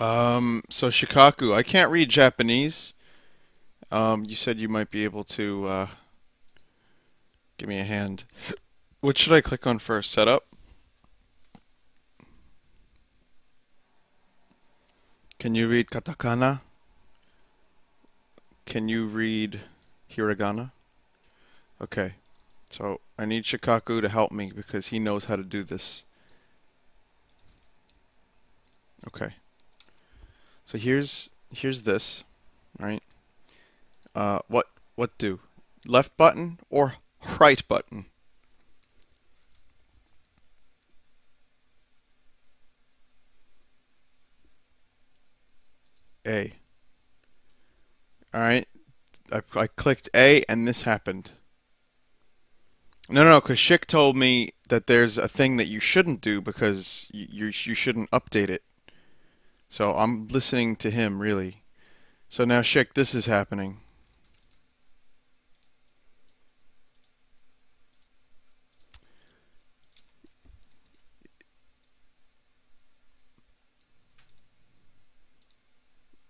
Um, so Shikaku, I can't read Japanese. Um, you said you might be able to uh, give me a hand. What should I click on first? Setup? Can you read katakana? Can you read hiragana? Okay. So I need Shikaku to help me because he knows how to do this. Okay. So here's here's this, right? Uh, what what do? Left button or right button? A. All right. I, I clicked A and this happened. No, no, because Schick told me that there's a thing that you shouldn't do because you, you, you shouldn't update it. So I'm listening to him, really. So now, Schick, this is happening.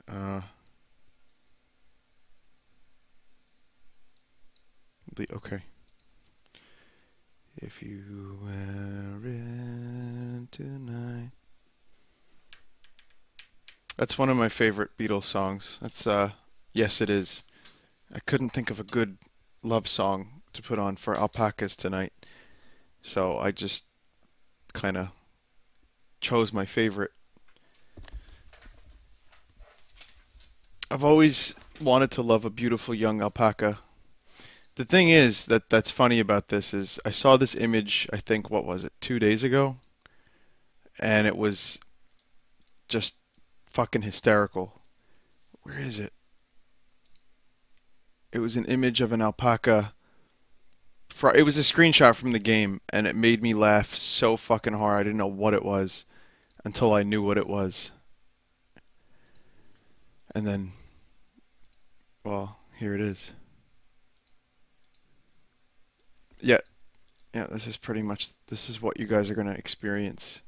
Uh, the okay. If you wear it tonight. That's one of my favorite Beatles songs. That's uh yes it is. I couldn't think of a good love song to put on for alpacas tonight. So I just kind of chose my favorite. I've always wanted to love a beautiful young alpaca. The thing is that that's funny about this is I saw this image I think what was it 2 days ago and it was just fucking hysterical. Where is it? It was an image of an alpaca. It was a screenshot from the game, and it made me laugh so fucking hard. I didn't know what it was until I knew what it was. And then, well, here it is. Yeah, yeah, this is pretty much, this is what you guys are going to experience.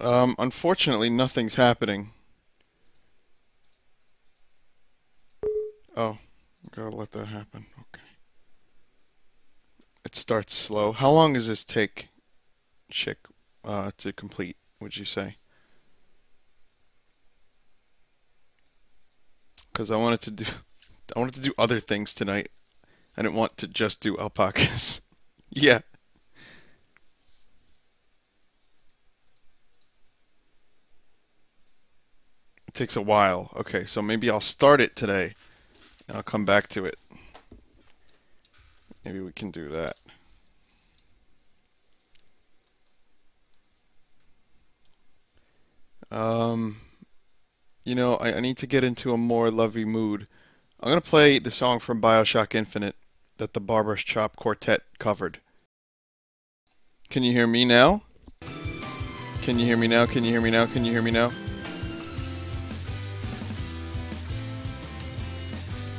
Um, unfortunately, nothing's happening. Oh, gotta let that happen. Okay. It starts slow. How long does this take, Chick, uh, to complete, would you say? Because I wanted to do, I wanted to do other things tonight. I didn't want to just do alpacas. yeah. It takes a while. Okay, so maybe I'll start it today. And I'll come back to it. Maybe we can do that. Um, you know, I, I need to get into a more lovey mood. I'm going to play the song from Bioshock Infinite that the Barbershop Quartet covered. Can you hear me now? Can you hear me now? Can you hear me now? Can you hear me now?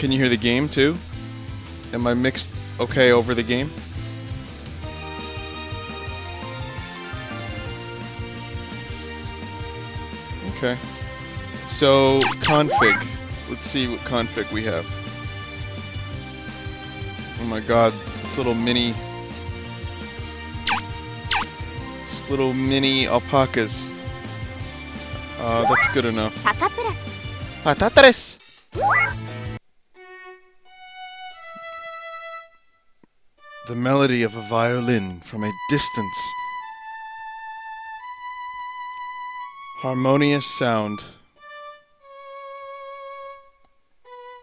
Can you hear the game too? Am I mixed okay over the game? Okay. So, config. Let's see what config we have. Oh my god, this little mini... This little mini alpacas. Uh, that's good enough. Patatres! The melody of a violin from a distance. Harmonious sound.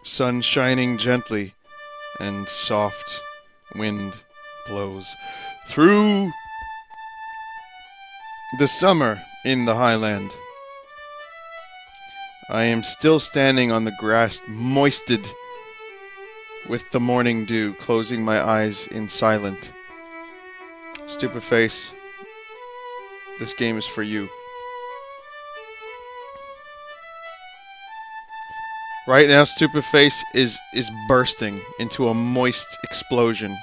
Sun shining gently, and soft wind blows through the summer in the highland. I am still standing on the grass, moisted with the morning dew, closing my eyes in silent. Stupid face, this game is for you. Right now, Stupid Face is is bursting into a moist explosion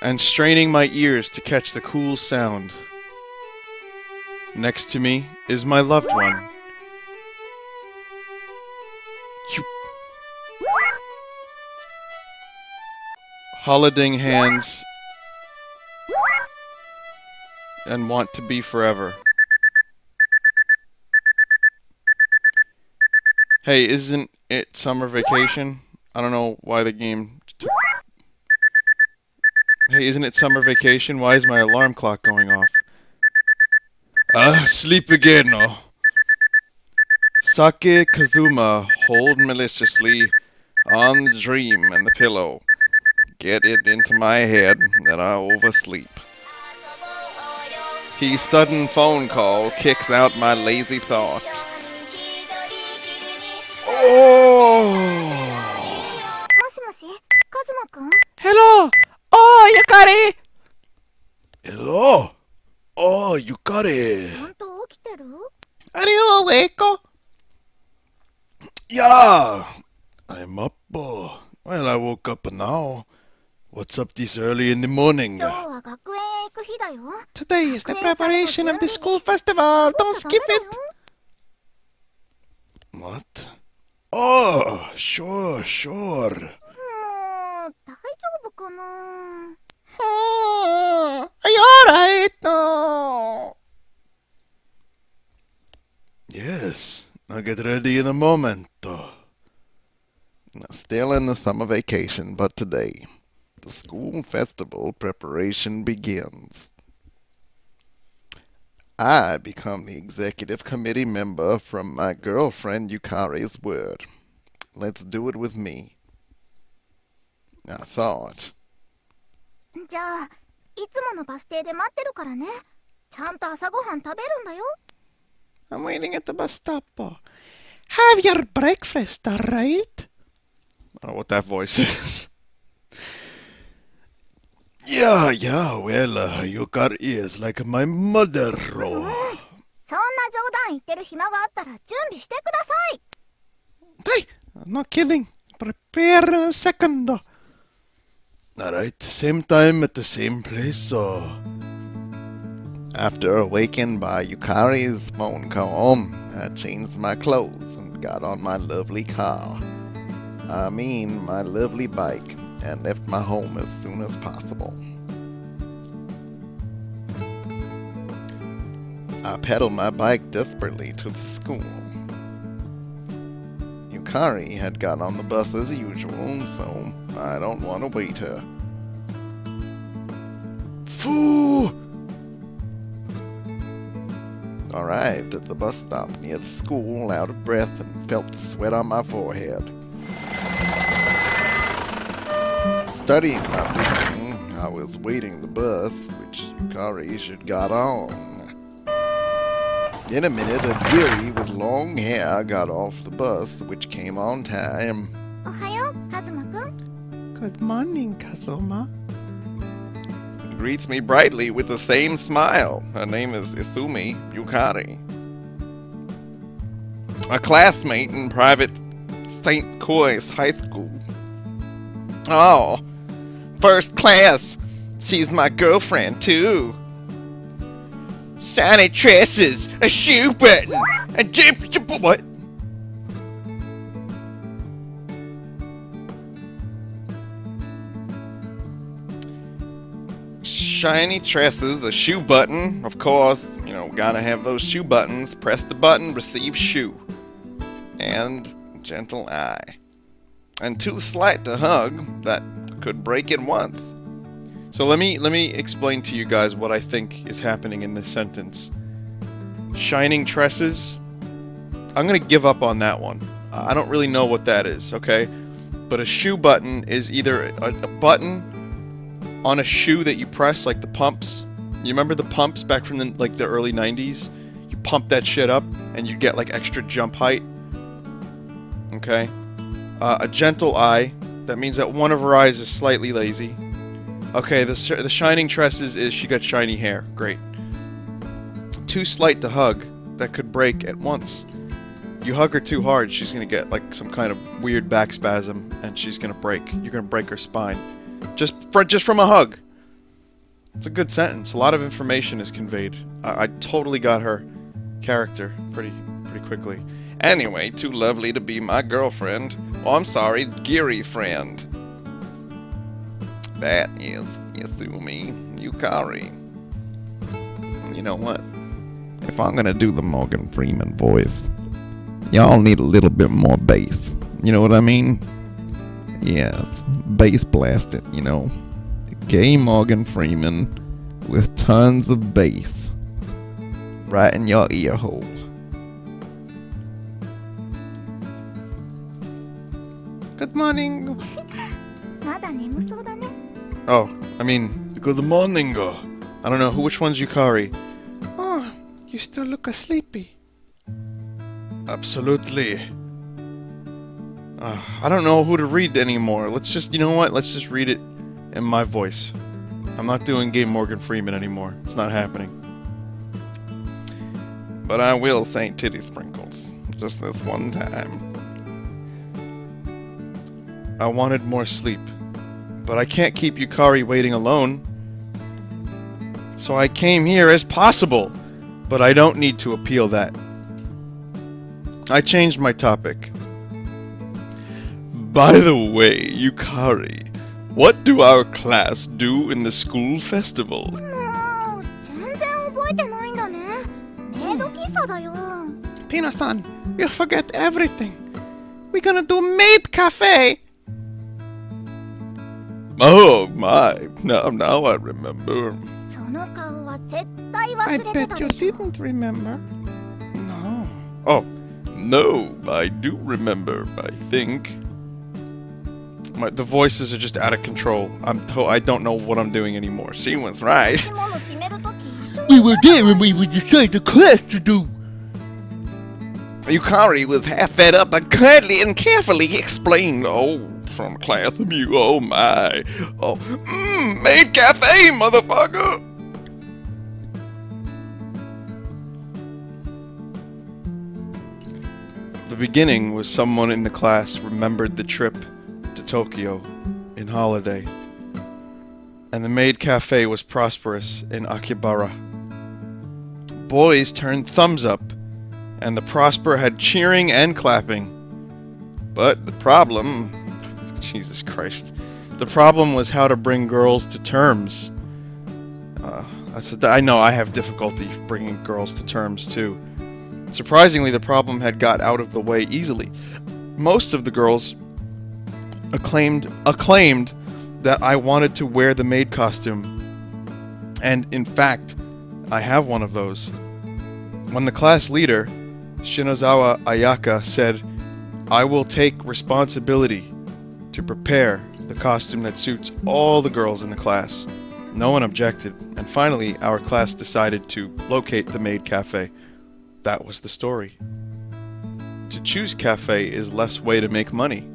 and straining my ears to catch the cool sound. Next to me is my loved one. Holding hands and want to be forever. Hey, isn't it summer vacation? I don't know why the game. Hey, isn't it summer vacation? Why is my alarm clock going off? Ah, uh, sleep again, no. Sake Kazuma, hold maliciously on the dream and the pillow. Get it into my head that I oversleep. His sudden phone call kicks out my lazy thought. Oh! Hello! Oh, Yukari! Hello! Oh, Yukari! Are you awake? Yeah! I'm up. Uh, well, I woke up now. What's up this early in the morning? Today is the preparation of the school festival. Don't skip it. What? Oh, sure, sure. Oh, are you alright? No. Yes, I'll get ready in a moment. Still in the summer vacation, but today the school festival preparation begins. I become the executive committee member from my girlfriend Yukari's word. Let's do it with me. I thought. じゃあ、いつものバス停で待ってるからね。ちゃんと朝ごはん食べるんだよ。I'm waiting at the bus stop. Have your breakfast, alright? I don't know what that voice is. Yeah, yeah, well, uh, you got ears like my mother. そんな冗談言ってる暇があったら準備してください。Hey, I'm not kidding. Prepare in a second. Alright, same time at the same place, so... After awakened by Yukari's phone call, I changed my clothes and got on my lovely car. I mean, my lovely bike and left my home as soon as possible. I pedaled my bike desperately to the school. Yukari had got on the bus as usual, so I don't want to wait her. Foo! Arrived at the bus stop near the school, out of breath and felt the sweat on my forehead. Studying my breathing, I was waiting the bus, which Yukari should got on. In a minute, a Giri with long hair got off the bus, which came on time. Ohayo, Kazuma-kun. Good morning, Kazuma. Greets me brightly with the same smile. Her name is Isumi Yukari. A classmate in private St. Coy's High School. Oh, First class. She's my girlfriend, too. Shiny tresses, a shoe button, a jip, jip, what? Shiny tresses, a shoe button, of course, you know, gotta have those shoe buttons. Press the button, receive shoe. And gentle eye. And too slight to hug, that could break it once. So let me let me explain to you guys what I think is happening in this sentence. Shining tresses. I'm gonna give up on that one. I don't really know what that is, okay? But a shoe button is either a, a button on a shoe that you press, like the pumps. You remember the pumps back from the like the early 90s? You pump that shit up and you get like extra jump height. Okay? Uh, a gentle eye that means that one of her eyes is slightly lazy. Okay, the, the shining tresses is she got shiny hair. Great. Too slight to hug. That could break at once. You hug her too hard, she's gonna get like some kind of weird back spasm, and she's gonna break. You're gonna break her spine. Just for, just from a hug. It's a good sentence. A lot of information is conveyed. I, I totally got her character pretty pretty quickly. Anyway, too lovely to be my girlfriend. Oh, I'm sorry, Geary friend. That is Yasumi Yukari. You know what? If I'm gonna do the Morgan Freeman voice, y'all need a little bit more bass. You know what I mean? Yes, bass blasted, you know. Gay Morgan Freeman with tons of bass right in your ear hole. Good morning. Oh, I mean, good morning. I don't know who which one's Yukari. Oh, you still look sleepy. Absolutely. Uh, I don't know who to read anymore. Let's just, you know what? Let's just read it in my voice. I'm not doing Game Morgan Freeman anymore. It's not happening. But I will thank Titty Sprinkles. Just this one time. I wanted more sleep. But I can't keep Yukari waiting alone. So I came here as possible, but I don't need to appeal that. I changed my topic. By the way, Yukari, what do our class do in the school festival? Pina-san, you'll forget everything. We're gonna do maid cafe! Oh my, now, now I remember. I bet you didn't remember. No. Oh, no, I do remember, I think. My, the voices are just out of control. I'm to I don't know what I'm doing anymore. She was right. we were there and we decided the class to do. Yukari was half fed up, but kindly and carefully explained. Oh, from class you. Oh my. Oh, mmm, maid cafe, motherfucker. The beginning was someone in the class remembered the trip to Tokyo in holiday, and the maid cafe was prosperous in Akibara. Boys turned thumbs up and the Prosper had cheering and clapping. But the problem. Jesus Christ. The problem was how to bring girls to terms. Uh, that's I know I have difficulty bringing girls to terms too. Surprisingly, the problem had got out of the way easily. Most of the girls acclaimed acclaimed that I wanted to wear the maid costume. And in fact, I have one of those. When the class leader, Shinozawa Ayaka said, I will take responsibility to prepare the costume that suits all the girls in the class. No one objected, and finally our class decided to locate the maid cafe. That was the story. To choose cafe is less way to make money.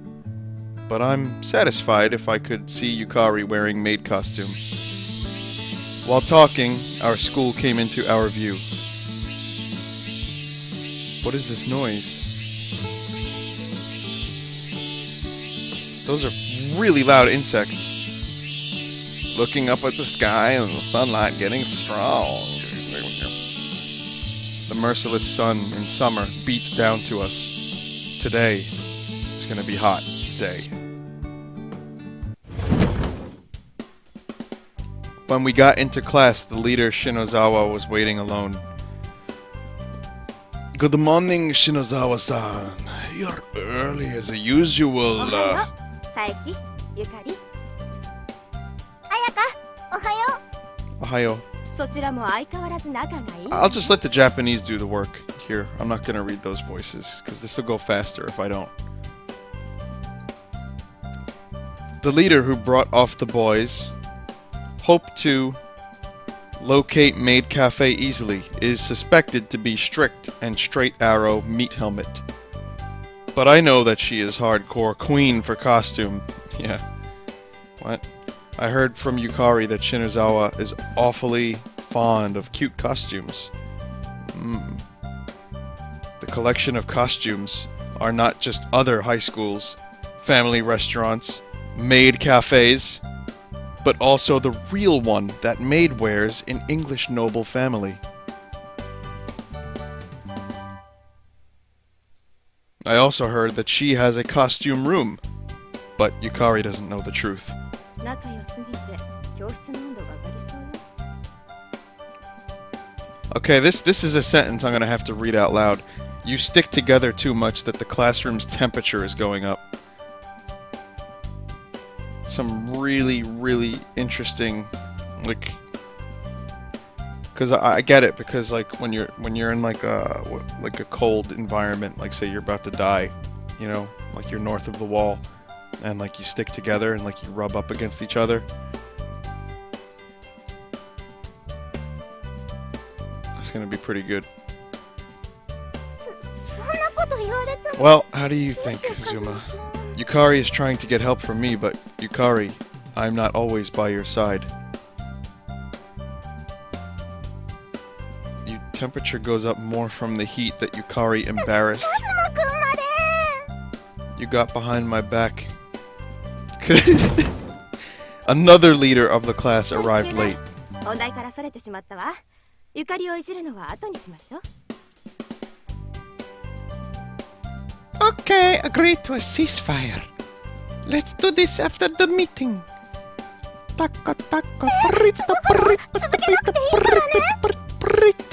But I'm satisfied if I could see Yukari wearing maid costume. While talking, our school came into our view. What is this noise? Those are really loud insects. Looking up at the sky and the sunlight getting strong. The merciless sun in summer beats down to us. Today, it's gonna be hot day. When we got into class, the leader Shinozawa was waiting alone. Good morning, Shinozawa-san. You're early as usual. Uh, 佐伯ゆかりあやかおはよ Ohio. そちらも相変わらず仲がいい I'll just let the Japanese do the work here. I'm not gonna read those voices because this will go faster if I don't. The leader who brought off the boys hoped to locate Maid Cafe easily is suspected to be strict and straight arrow meat helmet. But I know that she is hardcore queen for costume. Yeah. What? I heard from Yukari that Shinozawa is awfully fond of cute costumes. Mm. The collection of costumes are not just other high schools, family restaurants, maid cafes, but also the real one that maid wears in English noble family. I also heard that she has a costume room, but Yukari doesn't know the truth. Okay, this this is a sentence I'm going to have to read out loud. You stick together too much that the classroom's temperature is going up. Some really, really interesting, like, because I, I, get it because like when you're when you're in like a like a cold environment like say you're about to die you know like you're north of the wall and like you stick together and like you rub up against each other. It's gonna be pretty good. Well how do you think Zuma? Yukari is trying to get help from me but Yukari I'm not always by your side. temperature goes up more from the heat that Yukari embarrassed. You got behind my back. Another leader of the class arrived late. Okay, agree to a ceasefire. Let's do this after the meeting. Taco, taco, burrito, burrito, burrito, burrito, burrito.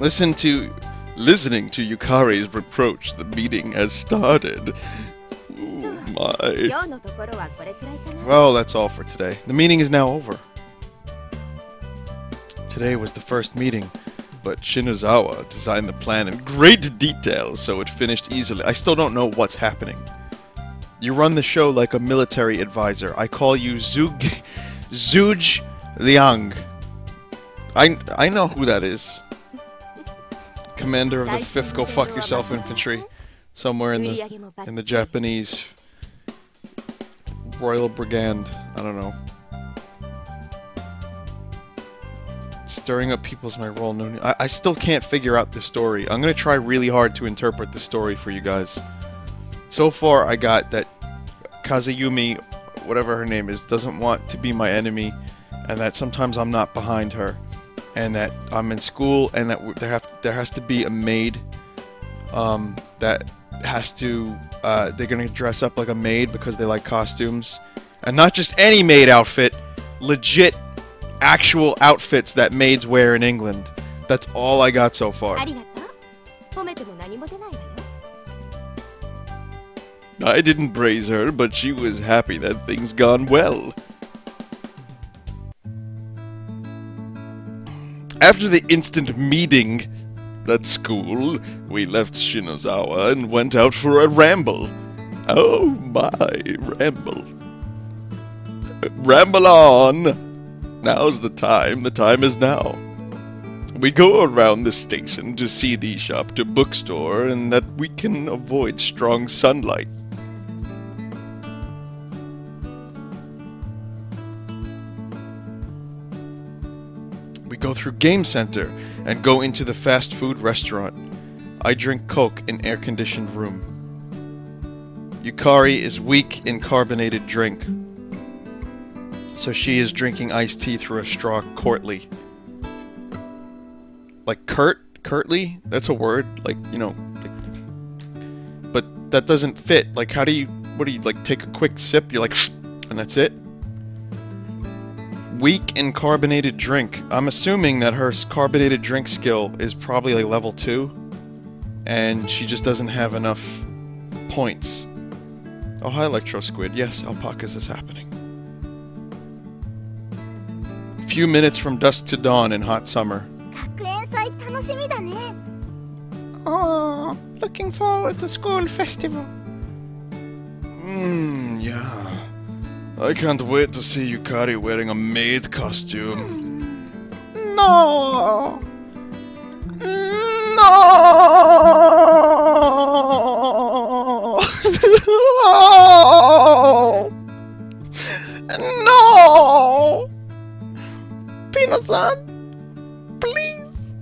Listen to listening to Yukari's reproach, the meeting has started. Oh my. Well, that's all for today. The meeting is now over. Today was the first meeting, but Shinozawa designed the plan in great detail, so it finished easily. I still don't know what's happening. You run the show like a military advisor. I call you Zug... Zuj Liang. I, I know who that is. Commander of the 5th Go Fuck Yourself Infantry. Somewhere in the, in the Japanese Royal Brigand. I don't know. Stirring up people's my role. No, I, I still can't figure out the story. I'm gonna try really hard to interpret the story for you guys. So far, I got that Kazuyumi, whatever her name is, doesn't want to be my enemy, and that sometimes I'm not behind her, and that I'm in school, and that there have there has to be a maid um, that has to uh, they're gonna dress up like a maid because they like costumes, and not just any maid outfit, legit, actual outfits that maids wear in England. That's all I got so far. I didn't praise her, but she was happy that things gone well. After the instant meeting at school, we left Shinozawa and went out for a ramble. Oh my, ramble. Ramble on! Now's the time, the time is now. We go around the station to CD shop to bookstore and that we can avoid strong sunlight. We go through Game Center and go into the fast food restaurant. I drink Coke in air conditioned room. Yukari is weak in carbonated drink. So she is drinking iced tea through a straw courtly. Like curt? Curtly? That's a word? Like, you know, like, but that doesn't fit. Like how do you what do you like take a quick sip, you're like and that's it? weak in carbonated drink. I'm assuming that her carbonated drink skill is probably like level 2, and she just doesn't have enough points. Oh, hi, Electro Squid. Yes, alpacas is happening. A few minutes from dusk to dawn in hot summer. Oh, looking forward to school festival. Mmm, yeah. I can't wait to see Yukari wearing a maid costume. No! No! oh! No! Pino-san, please.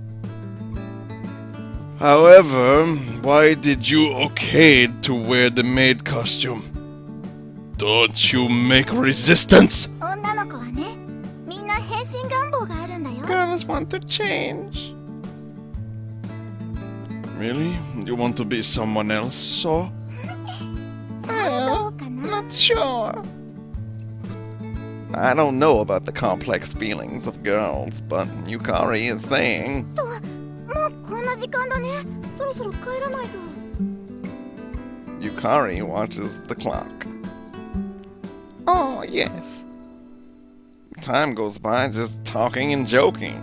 However, why did you okay to wear the maid costume? Don't you make resistance? Girls want to change. Really? You want to be someone else, so? well, not sure. I don't know about the complex feelings of girls, but Yukari is saying... Yukari watches the clock. Oh, yes. Time goes by just talking and joking.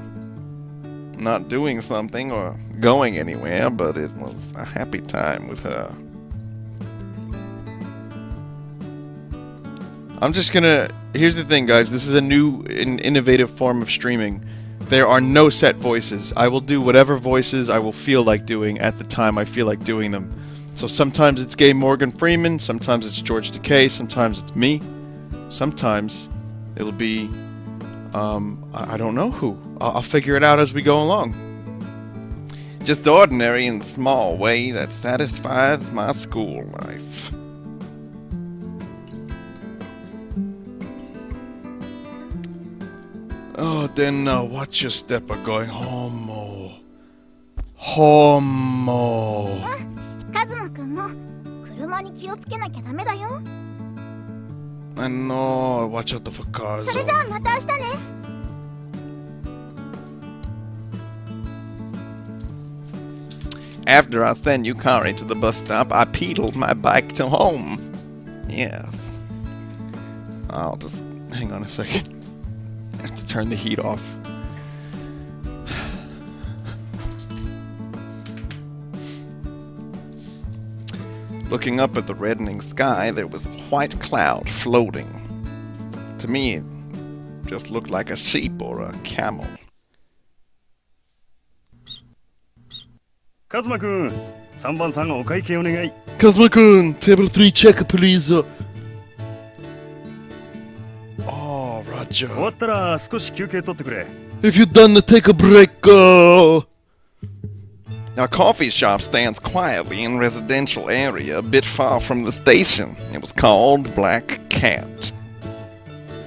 Not doing something or going anywhere, but it was a happy time with her. I'm just gonna. Here's the thing, guys. This is a new, and innovative form of streaming. There are no set voices. I will do whatever voices I will feel like doing at the time I feel like doing them. So sometimes it's Gay Morgan Freeman, sometimes it's George Takei, sometimes it's me, sometimes it'll be, um, I, I don't know who. I'll, I'll figure it out as we go along. Just ordinary and small way that satisfies my school life. Oh, then uh, watch your step are going homo. Homo. カズマくんも車に気をつけなきゃダメだよ I know. Watch out for cars. それじゃあまた明日ね After I sent Yukari to the bus stop, I pedaled my bike to home. Yes. I'll just hang on a second. I have to turn the heat off. Looking up at the reddening sky, there was a white cloud floating. To me, it just looked like a sheep or a camel. カズマくん3番さんお会計お願い Kazuma-kun, table 3 check, please. Oh, 終わ Roger. ったら少し休憩取ってくれ If you're done, take a break. Uh... A coffee shop stands quietly in residential area a bit far from the station. It was called Black Cat.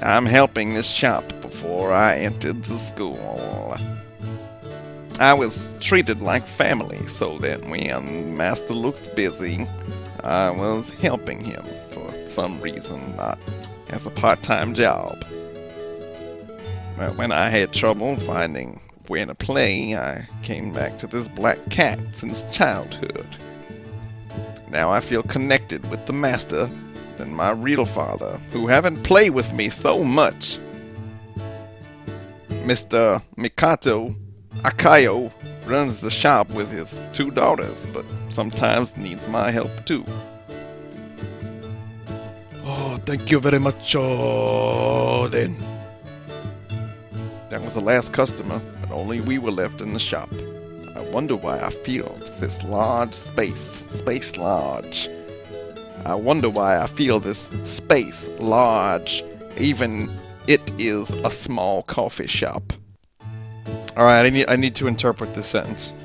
I'm helping this shop before I entered the school. I was treated like family, so that when Master looks busy, I was helping him for some reason, not as a part-time job. Well, when I had trouble finding where to play, I came back to this black cat since childhood. Now I feel connected with the master than my real father, who haven't played with me so much. Mr. Mikato Akayo runs the shop with his two daughters, but sometimes needs my help too. Oh, thank you very much. Oh. That was the last customer, and only we were left in the shop. I wonder why I feel this large space, space large. I wonder why I feel this space large, even it is a small coffee shop. All right, I need I need to interpret this sentence.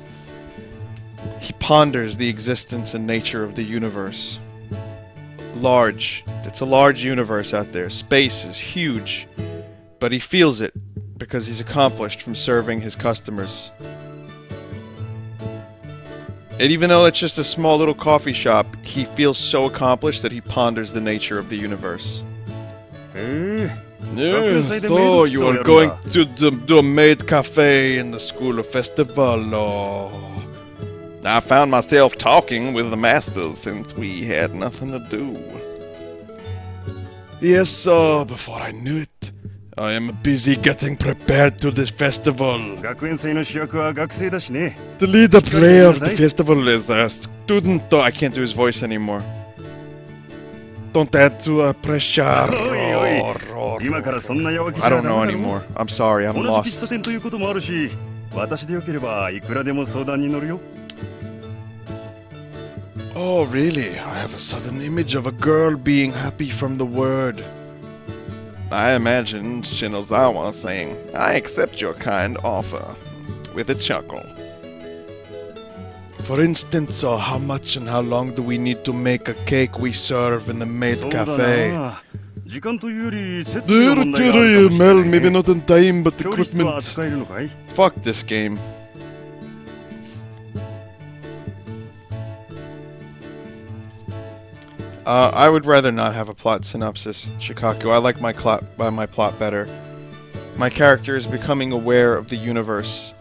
He ponders the existence and nature of the universe. Large. It's a large universe out there. Space is huge, but he feels it because he's accomplished from serving his customers. And even though it's just a small little coffee shop, he feels so accomplished that he ponders the nature of the universe. ええ Yes, so you are going to the, the maid cafe in the school of festival. Oh. I found myself talking with the masters since we had nothing to do. Yes, sir, before I knew it, I am busy getting prepared to this festival. The leader player of the festival is a student. Oh, I can't do his voice anymore. Don't add to the pressure. Roar, roar, roar. I don't know anymore. I'm sorry, I'm lost. Oh, really? I have a sudden image of a girl being happy from the word. I imagine Shinozawa saying, I accept your kind offer, with a chuckle. For instance, or how much and how long do we need to make a cake we serve in the maid cafe? The urutira, well, maybe not in time, but equipment. Fuck this game. Uh, I would rather not have a plot synopsis, Shikaku. I like my plot, uh, my plot better. My character is becoming aware of the universe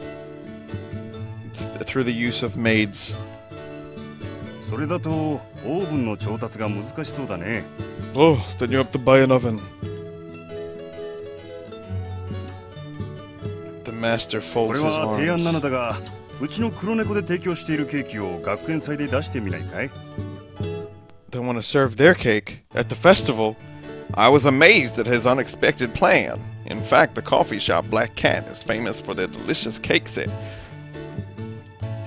th- through the use of maids. それだとオーブンの調達が難しそうだね Oh, then you have to buy an oven. The master こ folds れ his は提案なの arms. だがうちの黒猫で提供しているケーキを学園祭で出してみないかい They want to serve their cake at the festival. I was amazed at his unexpected plan. In fact, the coffee shop Black Cat is famous for their delicious cake set.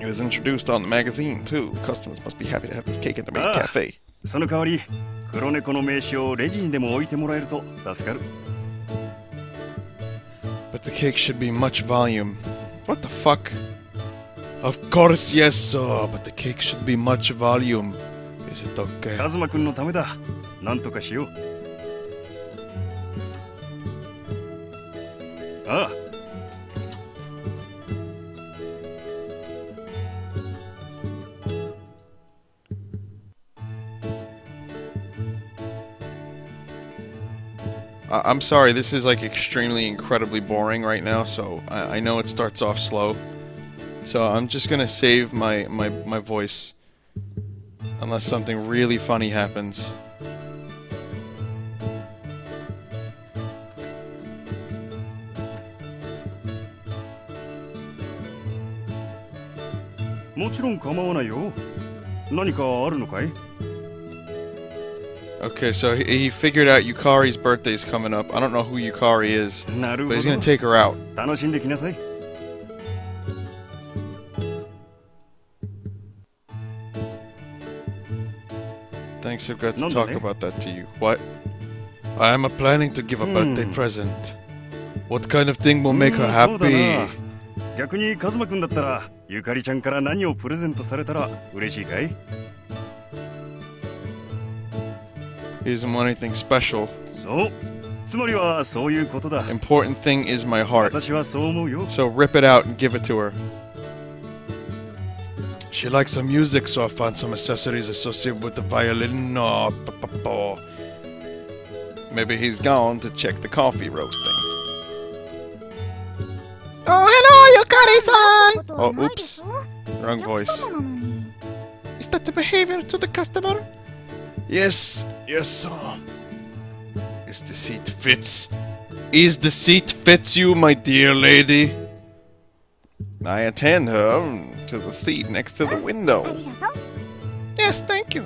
It was introduced on the magazine, too. The customers must be happy to have this cake in the main Ah. cafe. その代わり黒猫の名刺をレジにでも置いてもらえると助かる But the cake should be much volume. What the fuck? Of course, yes, sir, but the cake should be much volume. Is it okay? カズマくんのためだなんとかしようああ I- I'm sorry, this is like extremely incredibly boring right now, so I, I know it starts off slow. So I'm just gonna save my, my, my voice. Unless something really funny happens. Okay, so he figured out Yukari's birthday is coming up. I don't know who Yukari is, but he's gonna take her out. 楽しんできなさい Thanks, I've got to No, talk no, eh? about that to you. What? I am planning to give a birthday Hmm. present. What kind of thing will make her うんそうだ happy? な逆にカズマくんだったらゆかりちゃんから何をプレゼントされたら嬉しいかい He doesn't want anything special. そうつまりはそういうことだ Important thing is my heart. 私はそう思うよ So rip it out and give it to her. She likes some music, so I found some accessories associated with the violin. Oh, b -b -b Maybe he's gone to check the coffee roasting. Oh, hello, Yukari-san! Oh, oops. Wrong voice. Is that the behavior to the customer? Yes, yes, sir. Is the seat fits? Is the seat fits you, my dear lady? I attend her to the seat next to the window. Yes, thank you.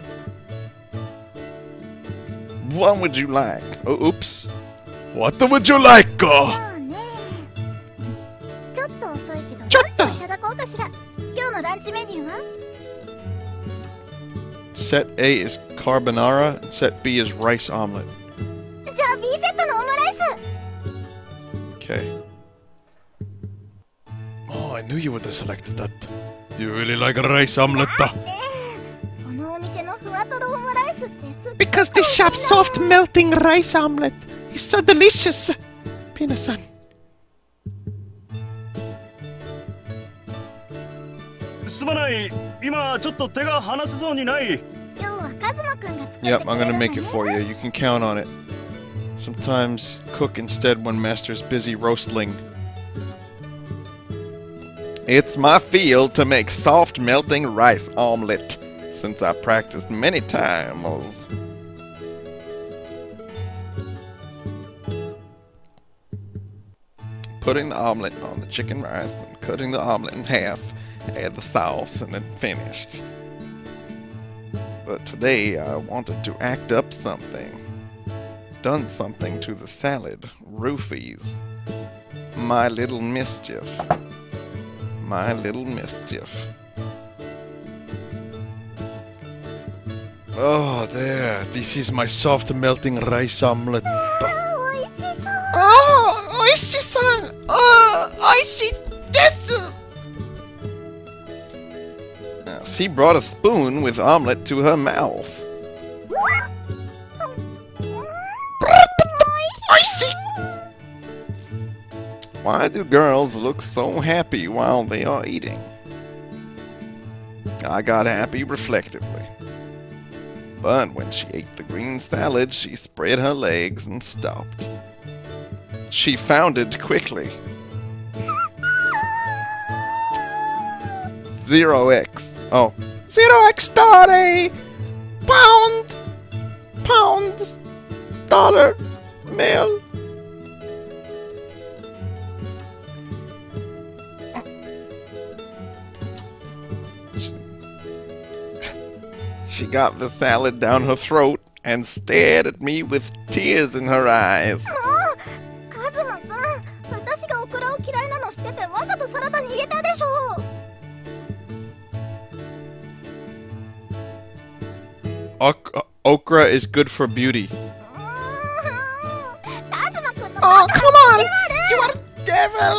What would you like? Oh, oops. What would you like? Uh? Oh, set A is carbonara, and set B is rice omelet. Okay. Oh, I knew you would have selected that. You really like rice omelette. Because this shop's soft melting rice omelette is so delicious. Pina-san. Yep, I'm gonna make it for you. You can count on it. Sometimes cook instead when master's busy roastling. It's my field to make soft melting rice omelet, since I practiced many times. Putting the omelet on the chicken rice and cutting the omelet in half, add the sauce, and then finished. But today I wanted to act up something. Done something to the salad. Roofies. My little mischief my little mischief. Oh, there. This is my soft melting rice omelette. Oh, Oishi-san! Oh, oishi death. She brought a spoon with omelette to her mouth. Why do girls look so happy while they are eating? I got happy reflectively. But when she ate the green salad, she spread her legs and stopped. She found it quickly. Zero X. Oh, Zero X dollar. Pound. Pound. Dollar. Mail. She got the salad down her throat and stared at me with tears in her eyes. Okra is good for beauty. Oh, come on! You are a devil!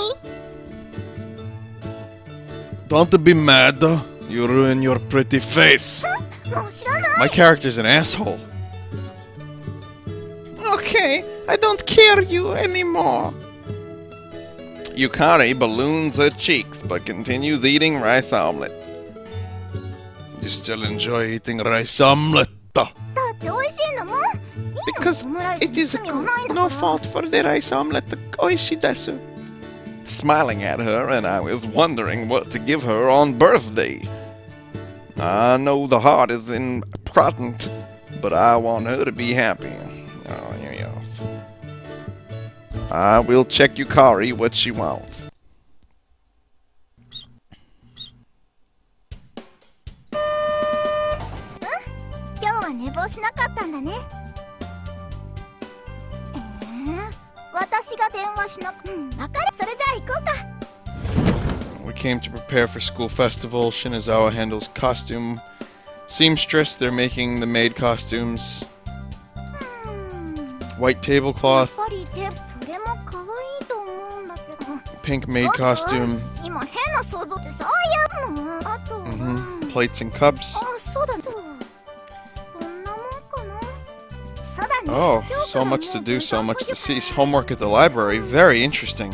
Don't be mad. You ruin your pretty face. My character's an asshole. Okay, I don't care you anymore. Yukari balloons her cheeks, but continues eating rice omelet. You still enjoy eating rice omelet? Because it is no fault for the rice omelet oishi desu. Smiling at her, and I was wondering what to give her on birthday. I know the heart is important, but I want her to be happy. Oh, yes. I will check Yukari what she wants. 今 became to prepare for school festival. Shinazawa handles costume seamstress. They're making the maid costumes. White tablecloth. Pink maid costume. Mm -hmm. Plates and cups. Oh, so much to do, so much to see. Homework at the library. Very interesting.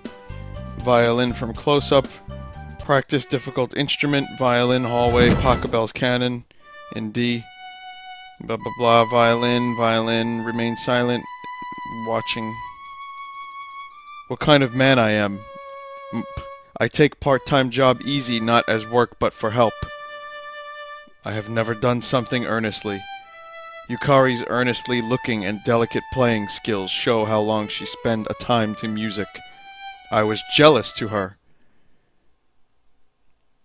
Violin from close up. Practice difficult instrument. Violin hallway. Pachelbel's canon. In D. Blah blah blah. Violin. Violin. Remain silent. Watching. What kind of man I am. I take part-time job easy, not as work, but for help. I have never done something earnestly. Yukari's earnestly looking and delicate playing skills show how long she spend a time to music. I was jealous to her.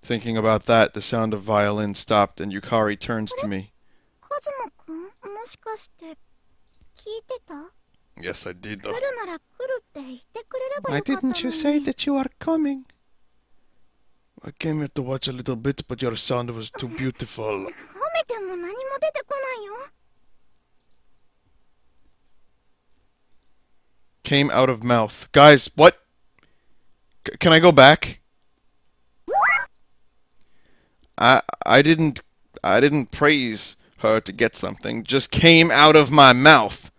Thinking about that, the sound of violin stopped and Yukari turns to me. Yes, I did. Though. Why didn't you say that you are coming? I came here to watch a little bit, but your sound was too beautiful. Came out of mouth. Guys, what? Can I go back? I I didn't I didn't praise her to get something. Just came out of my mouth.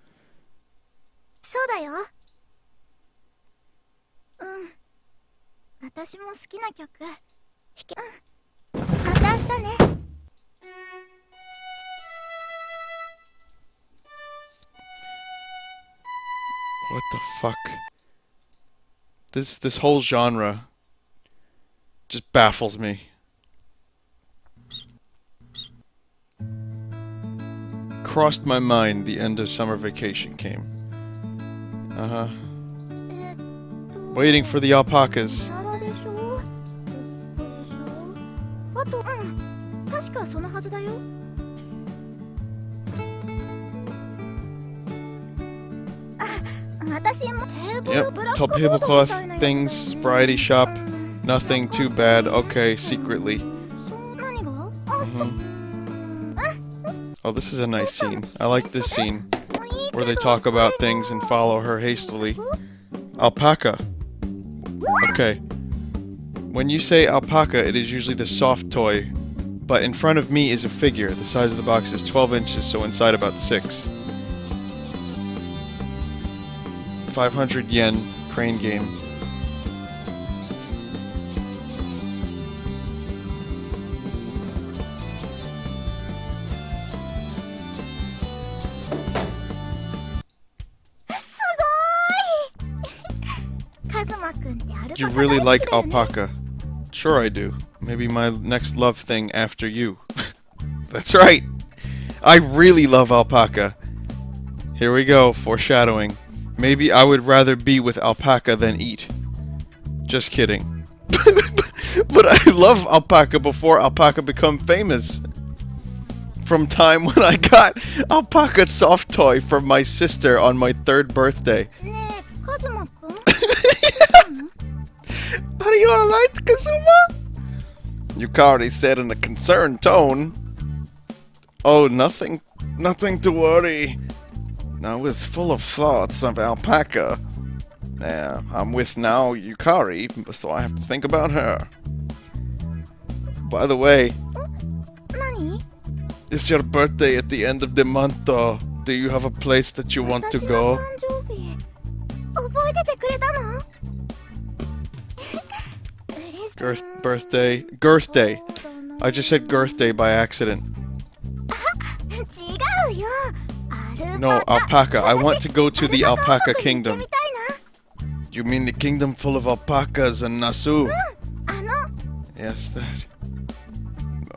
What the fuck? This this whole genre just baffles me. Crossed my mind the end of summer vacation came. Uh-huh. Waiting for the alpacas. Yep, top tablecloth things, variety shop, nothing too bad. Okay, secretly. Mm -hmm. Oh, this is a nice scene. I like this scene, where they talk about things and follow her hastily. Alpaca. Okay. When you say alpaca, it is usually the soft toy, but in front of me is a figure. The size of the box is 12 inches, so inside about 6. 500 yen crane game. You really like alpaca. Sure I do. Maybe my next love thing after you. That's right. I really love alpaca. Here we go, foreshadowing. Maybe I would rather be with alpaca than eat. Just kidding. but I love alpaca before alpaca become famous. From time when I got alpaca soft toy from my sister on my third birthday. Are you alright, Kazuma? Yukari said in a concerned tone. Oh, nothing, nothing to worry. I was full of thoughts of Alpaca. Yeah, I'm with now Yukari, so I have to think about her. By the way, Nani? it's your birthday at the end of the month, though. Do you have a place that you want to go? Girth birthday. Girth day. I just said girth day by accident. No, alpaca. I want to go to the alpaca kingdom. You mean the kingdom full of alpacas and nasu? Yes, that.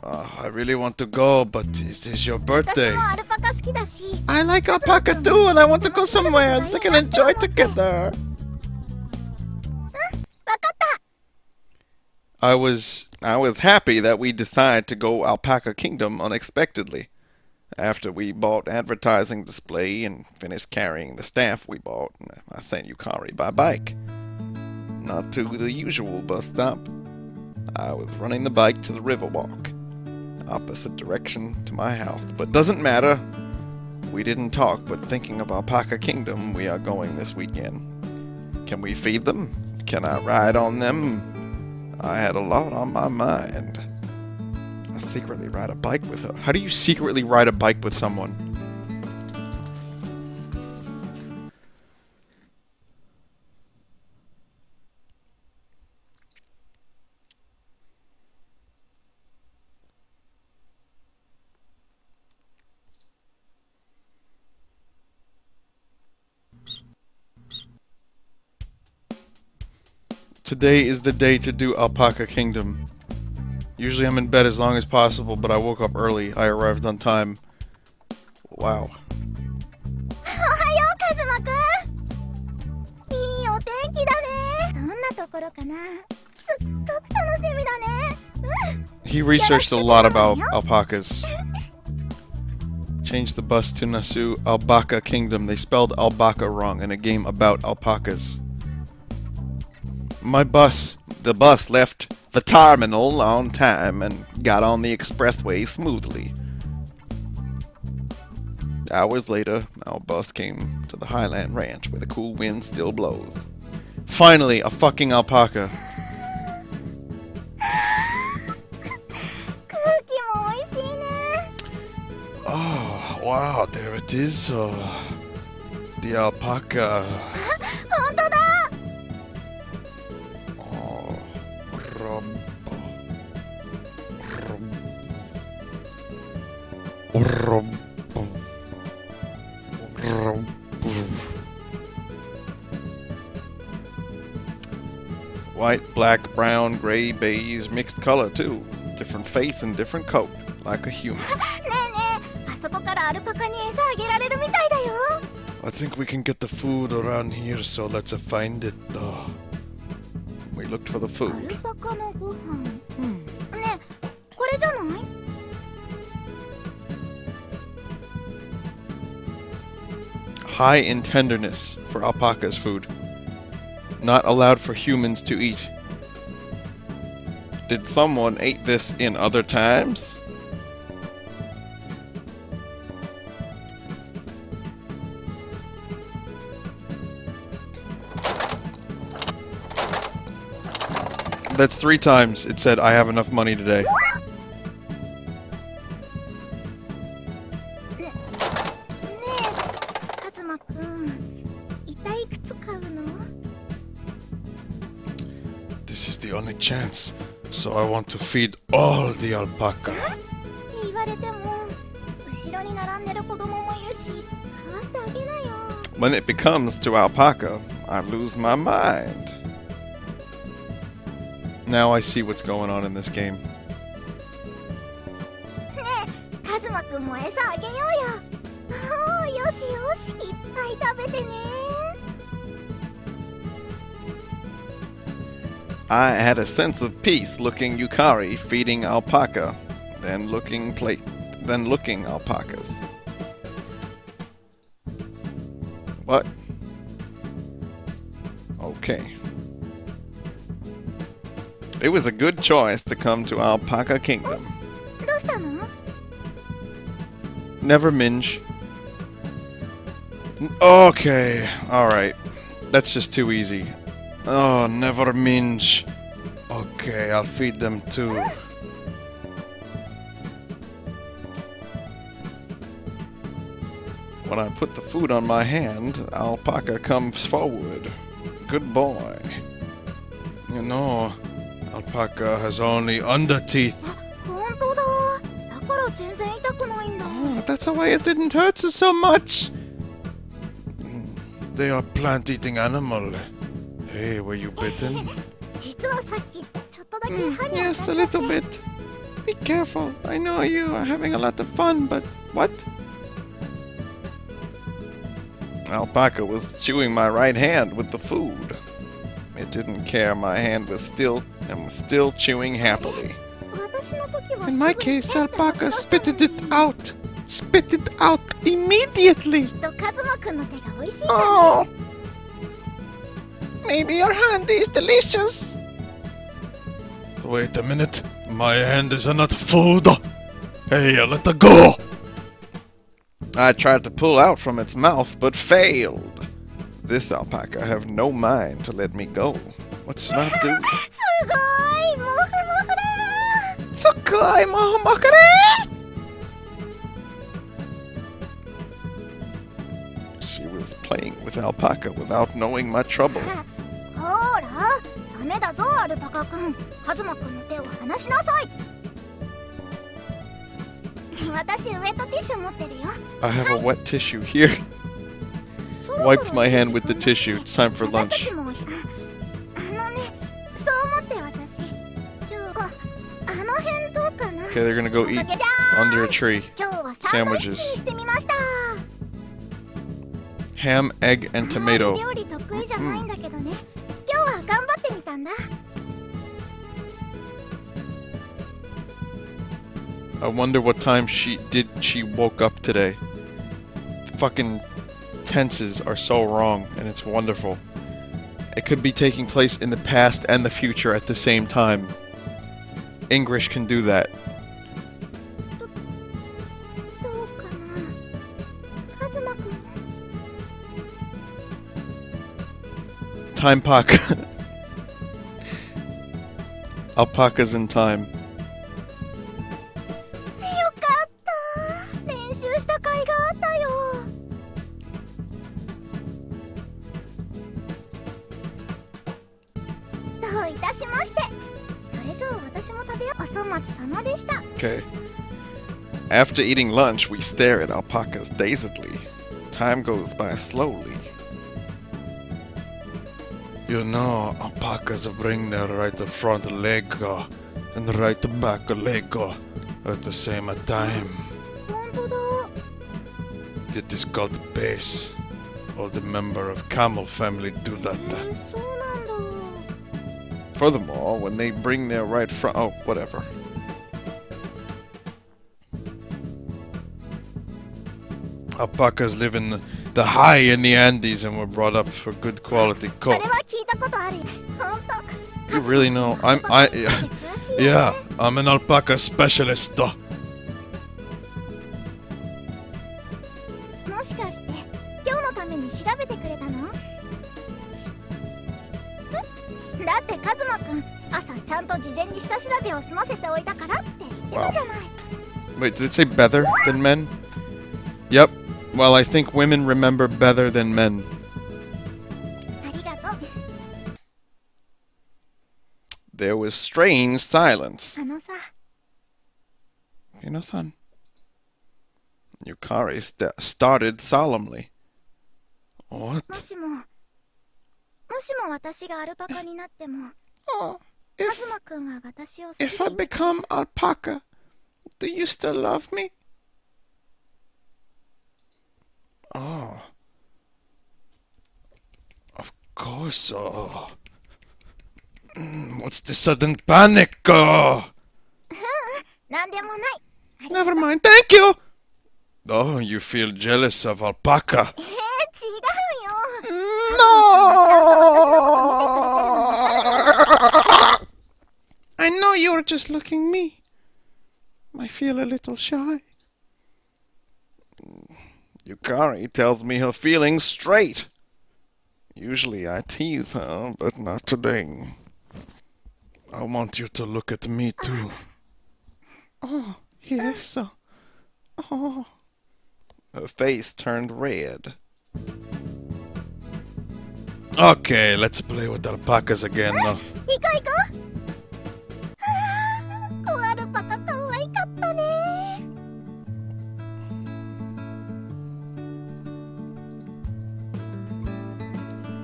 Ah, I really want to go, but is this your birthday? I like alpaca too, and I want to go somewhere so we can enjoy together. I was I was happy that we decided to go Alpaca Kingdom unexpectedly. After we bought advertising display and finished carrying the staff we bought, I sent Yukari by bike. Not to the usual bus stop. I was running the bike to the Riverwalk, opposite direction to my house, but doesn't matter. We didn't talk, but thinking of Alpaca Kingdom, we are going this weekend. Can we feed them? Can I ride on them? I had a lot on my mind. Secretly ride a bike with her. How do you secretly ride a bike with someone? Today is the day to do Alpaca Kingdom. Usually I'm in bed as long as possible, but I woke up early. I arrived on time. Wow. He researched a lot about alpacas. Changed the bus to Nasu Alpaca Kingdom. They spelled alpaca wrong in a game about alpacas. My bus the bus left the terminal on time and got on the expressway smoothly. Hours later, our bus came to the Highland Ranch where the cool wind still blows. Finally, a fucking alpaca. oh, wow, there it is. Uh, the alpaca. Ah, White, black, brown, gray, beige, mixed color too. Different face and different coat, like a human. I think we can get the food around here, so let's find it. Uh, we looked for the food. Hmm. High in tenderness for alpaca's food. Not allowed for humans to eat. Did someone eat this in other times? That's three times it said, I have enough money today. chance, so I want to feed all the alpaca. って言われても後ろに並んでる子供もいるし代わってあげなよ When it becomes to alpaca, I lose my mind. Now I see what's going on in this game. ねえカズマくんも餌あげようよおーよしよしいっぱい食べてね I had a sense of peace looking Yukari feeding alpaca, then looking plate, then looking alpacas. What? Okay. It was a good choice to come to Alpaca Kingdom. Never minge. Okay, alright. That's just too easy. Oh, never minge. Okay, I'll feed them too. When I put the food on my hand, Alpaca comes forward. Good boy. You know, Alpaca has only underteeth. Oh, ah, that's why it didn't hurt so much. Mm, they are plant-eating animal. Hey, were you bitten? 実はさっきちょっとだけ Mm, 歯に yes, 当 a たっちゃっ little て bit. Be careful. I know you are having a lot of fun, but what? Alpaca was chewing my right hand with the food. It didn't care my hand was still and was still chewing happily. 私の時は In my すぐに case, 全部 alpaca 出した spitted it out. Spit it out immediately. きっとカズマくんの手が美味しいんだね Oh. Maybe your hand is delicious. Wait a minute. My hand is not food. Hey, let it go! I tried to pull out from its mouth, but failed. This alpaca have no mind to let me go. What's that I do? Sugoi mohumakare! She was playing with alpaca without knowing my trouble. ほらダメだぞアルパカくんカズマくんの手を離しなさい私ウェットティッシュ持ってるよ I have a wet tissue here. そろそろ Wiped my hand with the tissue. It's time for 私た lunch. ちもあのねそう思って私今日ああの辺どうかな Okay, they're gonna go お eat かげじゃー under a tree. 今日はサンドイッチ sandwiches にしてみました Ham, egg, and あん tomato. まり料理得意じゃないんだけどね今日は頑張ってみ たんだ I wonder what time she did she woke up today. Fucking tenses are so wrong and it's wonderful. It could be taking place in the past and the future at the same time. English can do that. どうかなカズマくん Time paca. alpacas in time. Okay. After eating lunch, we stare at alpacas dazedly. Time goes by slowly. You know, alpacas bring their right front leg uh, and right back leg uh, at the same time. It is called base. All the member of camel family do that. Furthermore, when they bring their right front... Oh, whatever. Alpacas live in the high in the Andes and were brought up for good quality coke. You really know? I'm I yeah, I'm an alpaca specialist. Though. Wow. Wait, did it say better than men? Yep, well, I think women remember better than men. There was strange silence. Hino-san. Yukari st started solemnly. What? Oh, if, if I become alpaca, do you still love me? Oh. Of course, oh. What's the sudden panic? Oh. Never mind, thank you! Oh, you feel jealous of alpaca. Mm, no! I know you're just looking me. I feel a little shy. Yukari tells me her feelings straight. Usually I tease her, but not today. I want you to look at me too. Oh, yes. Oh, Her face turned red. Okay, let's play with alpacas again. uh.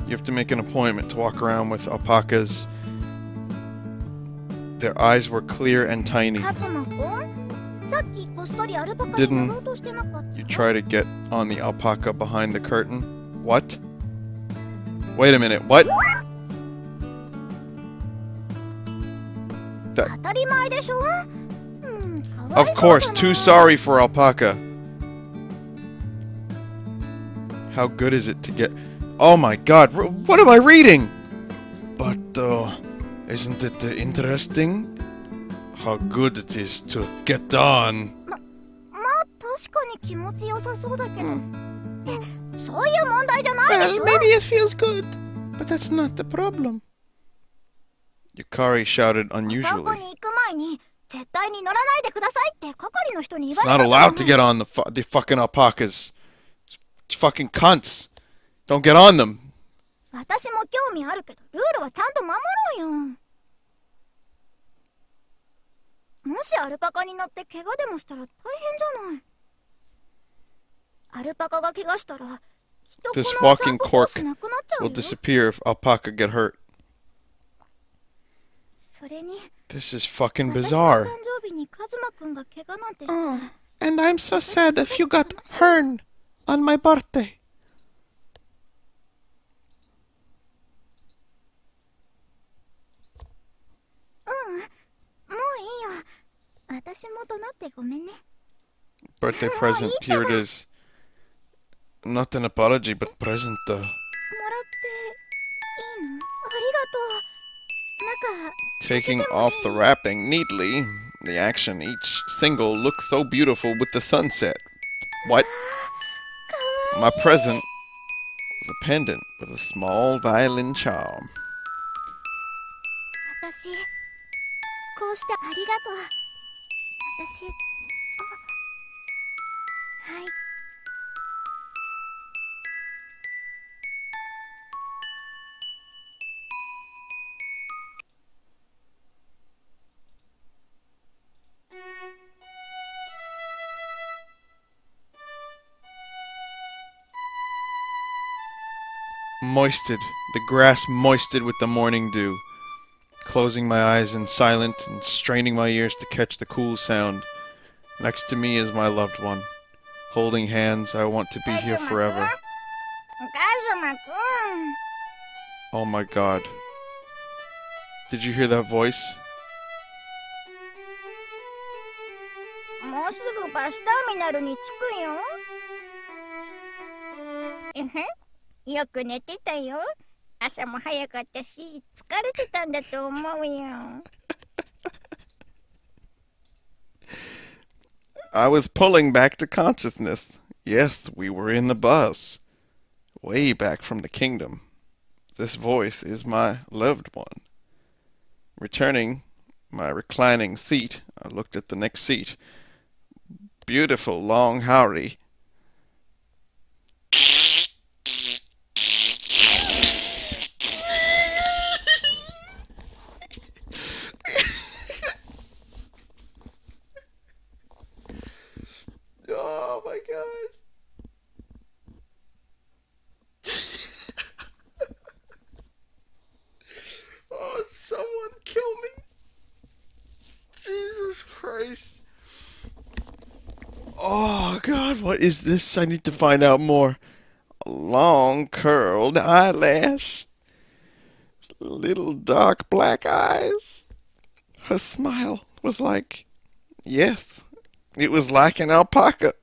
You have to make an appointment to walk around with alpacas. Their eyes were clear and tiny. Didn't you try to get on the alpaca behind the curtain? What? Wait a minute, what? That... Of course, too sorry for alpaca. How good is it to get... Oh my god, r- what am I reading? But, uh, isn't it uh, interesting? How good it is to get on. まあ確かに気持ちよさそうだけど、えそういう問題じゃないでし well, ょ maybe it feels good, but that's not the problem. Yukari shouted 散歩 unusually. に行く前に絶対に乗らないでくださいって係の人に言 It's われ not たじゃない allowed to get on the, fu- the fucking alpacas. It's fucking cunts. Don't get on them. 私も興味あるけどルールはちゃんと守ろうよもしアルパカに乗って怪我でもしたら大変じゃないアルパカが怪我したらきっとこ This の walking 散歩コー cork スなくなっちゃう Will よ disappear if alpaca get hurt. それに This is fucking 私の bizarre. 誕生日にカズマくんが怪我なんて Oh, and I'm so sad if you got hurt on my birthday. もういいよ私も怒鳴ってごめんね Birthday present. Here it is. Not an apology, but present. Uh, もらっていいのありがとうなんか taking off the wrapping neatly. The action each single looks so beautiful with the sunset. What? かわい My い present was a pendant with a small violin charm. 私 こうしてありがとう私あはい moisted, the grass moisted with the morning dew. Closing my eyes in silent and straining my ears to catch the cool sound. Next to me is my loved one. Holding hands, I want to be here forever. カズマくん Oh my god. Did you hear that voice? もうすぐバスターミナルに着くよえへんよく寝てたよ 朝も早かったし疲れてたんだと思うよ I was pulling back to consciousness. Yes, we were in the bus. Way back from the kingdom. This voice is my loved one. Returning my reclining seat, I looked at the next seat. Beautiful long Harry. Oh god, what is this? I need to find out more. Long curled eyelash. Little dark black eyes. Her smile was like, yes, it was like an alpaca.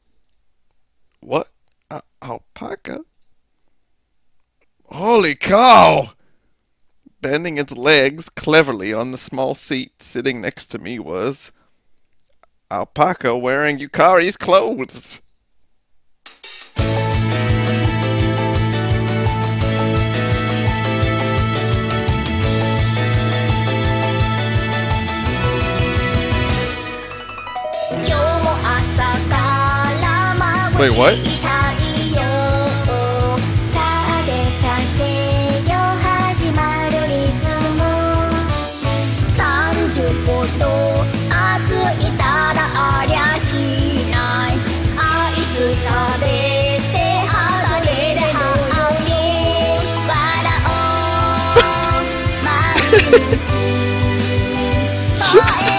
What? A- alpaca? Holy cow! Bending its legs cleverly on the small seat sitting next to me was Alpaca wearing Yukari's clothes. Wait, what?「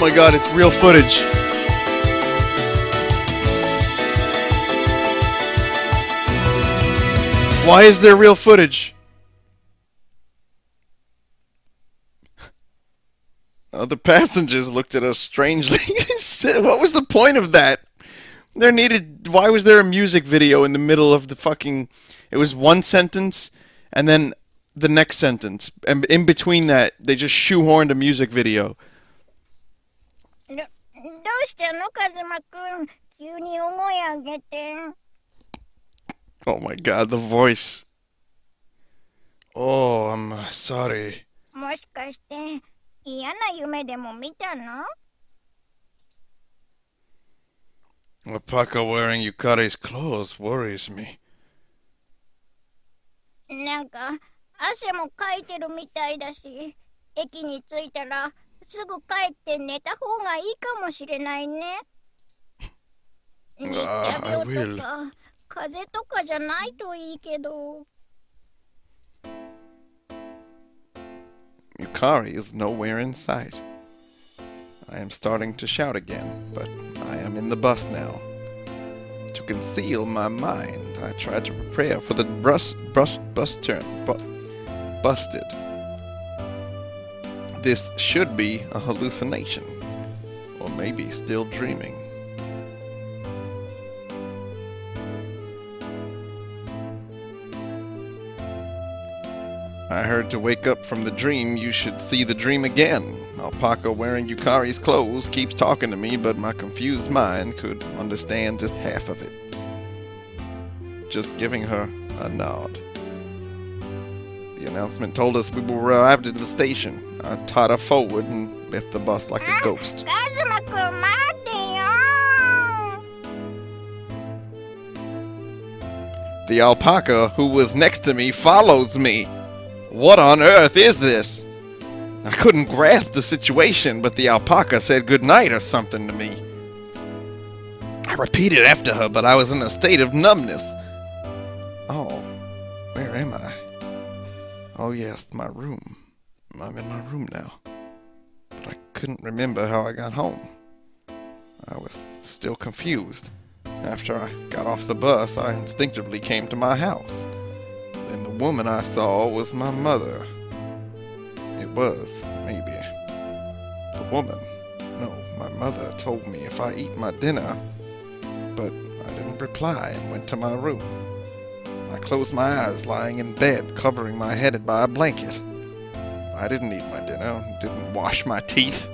my god, it's real footage. Why is there real footage? Other passengers looked at us strangely. what was the point of that? There needed. Why was there a music video in the middle of the fucking? It was one sentence, and then the next sentence, and in between that, they just shoehorned a music video. うしたのカズマくん急に大声上げて Oh my god, the voice. Oh, I'm uh, sorry. もしかして嫌な夢でも見たの Alpaca wearing Yukari's clothes worries me. なんか汗もかいてるみたいだし駅に着いたらすぐ帰って寝た方がいいかもしれないね熱あー病 I will. とか風邪とかじゃないといいけど Yukari is nowhere in sight. I am starting to shout again, but I am in the bus now. To conceal my mind, I tried to prepare for the bus bus bus turn bu- busted. This should be a hallucination, or maybe still dreaming. I heard to wake up from the dream, you should see the dream again. Alpaca wearing Yukari's clothes keeps talking to me, but my confused mind could understand just half of it. Just giving her a nod. The announcement told us we were arrived at the station. I tied her forward and left the bus like a ghost. The alpaca, who was next to me, follows me. What on earth is this? I couldn't grasp the situation, but the alpaca said goodnight or something to me. I repeated after her, but I was in a state of numbness. Oh, Oh, yes, my room. I'm in my room now. But I couldn't remember how I got home. I was still confused. After I got off the bus, I instinctively came to my house. Then the woman I saw was my mother. It was, maybe. The woman. No, my mother told me if I eat my dinner, but I didn't reply and went to my room. I closed my eyes lying in bed, covering my head by a blanket. I didn't eat my dinner, didn't wash my teeth,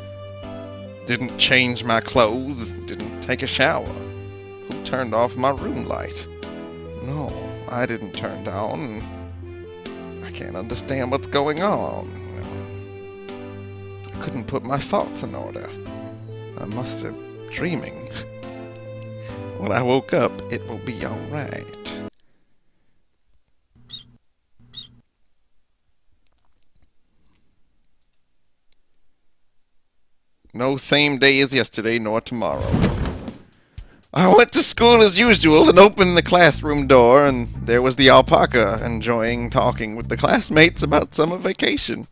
didn't change my clothes, didn't take a shower. Who turned off my room light? No, I didn't turn down. I can't understand what's going on. I couldn't put my thoughts in order. I must have dreaming. When I woke up, it will be alright. No same day as yesterday nor tomorrow. I went to school as usual and opened the classroom door, and there was the alpaca enjoying talking with the classmates about summer vacation.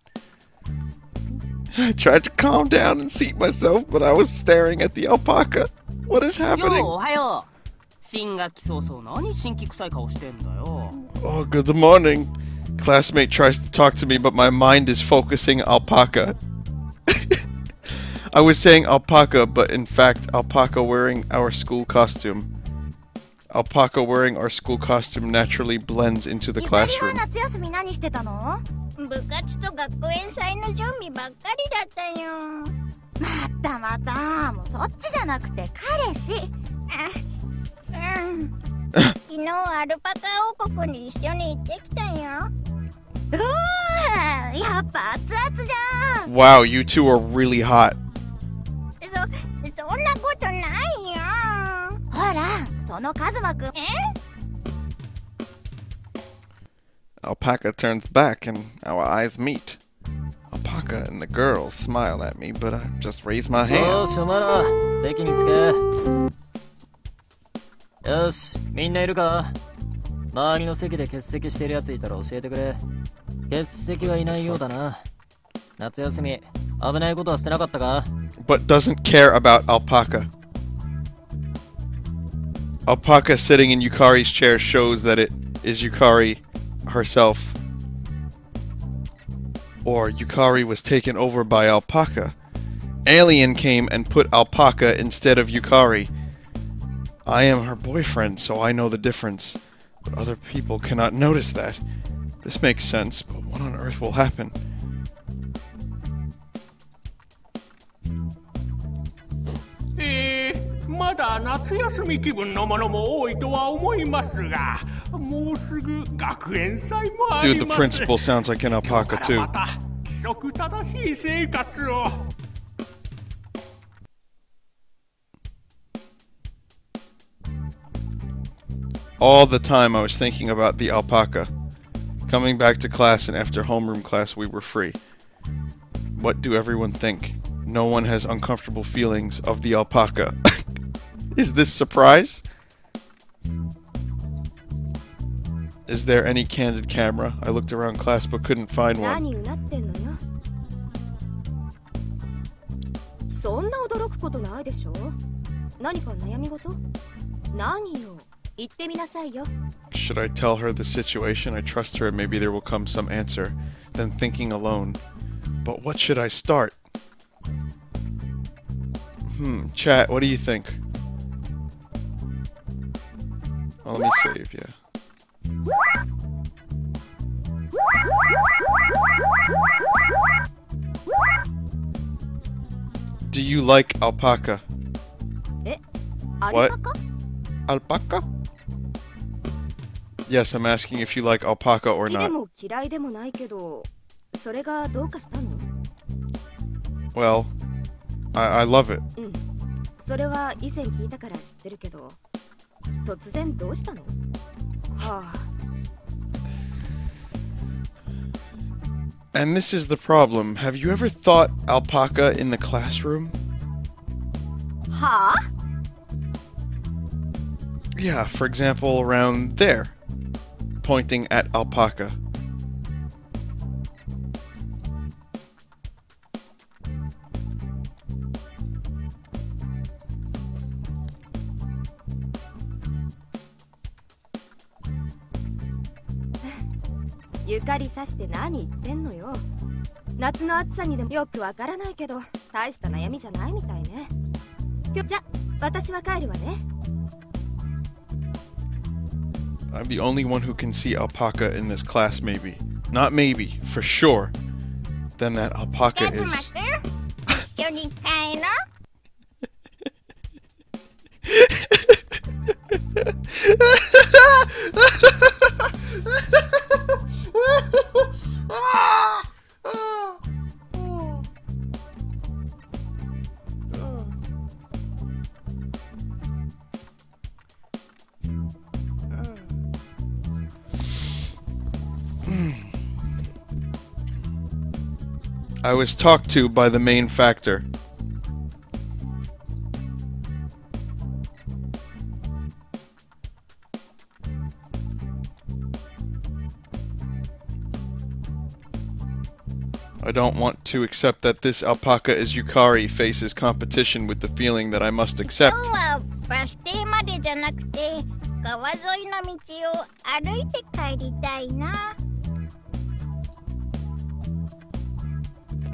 I tried to calm down and seat myself, but I was staring at the alpaca. What is よ happening? うおはよう新学期早々何新規臭い顔してんだよ Oh, good morning. Classmate tries to talk to me, but my mind is focusing alpaca. I was saying alpaca, but in fact, alpaca wearing our school costume. Alpaca wearing our school costume naturally blends into the ゆかりは classroom. 夏休み何してたの部活と学園祭の準備ばっかりだったよまたまたもうそっちじゃなくて彼氏あうん昨日アルパカ王国に一緒に行ってきたようわーやっぱ熱々じゃん Wow, you two are really hot. そそんなことないよほらそのカズマくんえ Alpaca turns back and our eyes meet. Alpaca and the girl smile at me, but I just raise my よ hand. しお前ら席に着けよしみんないるか周りの席で欠席してるやついたら教えてくれ欠席はいないようだな夏休み危ないことはしてなかったか but doesn't care about Alpaca. Alpaca sitting in Yukari's chair shows that it is Yukari herself. Or Yukari was taken over by Alpaca. Alien came and put Alpaca instead of Yukari. I am her boyfriend, so I know the difference. But other people cannot notice that. This makes sense, but what on earth will happen? まだ夏休み気分のものも多いとは思いますがもうすぐ学園祭もあ Dude, り the ます principal sounds like an 今 alpaca 日から too. また規則正しい生活を all the time I was thinking about the alpaca. Coming back to class and after homeroom class we were free. What do everyone think? No one has uncomfortable feelings of the alpaca. Is this surprise? Is there any candid camera? I looked around class but couldn't find one. Should I tell her the situation? I trust her and maybe there will come some answer. Then thinking alone. But what should I start? Hmm, chat, what do you think? Oh, let me save, yeah. Do you like alpaca? What? Alpaca? Yes, I'm asking if you like alpaca or not. Well, I, I love it. 突然どうしたのはあ And this is the problem. Have you ever thought alpaca in the classroom? はあ Yeah, for example, around there, pointing at alpaca. ゆかりさして何言ってんのよ夏の暑さにでもよくわからないけど大した悩みじゃないみたいねきょじゃ私は帰るわね I'm the only one who can see alpaca in this class, maybe. Not maybe, for sure. Then that alpaca is. I was talked to by the main factor. I don't want to accept that this alpaca is Yukari faces competition with the feeling that I must accept.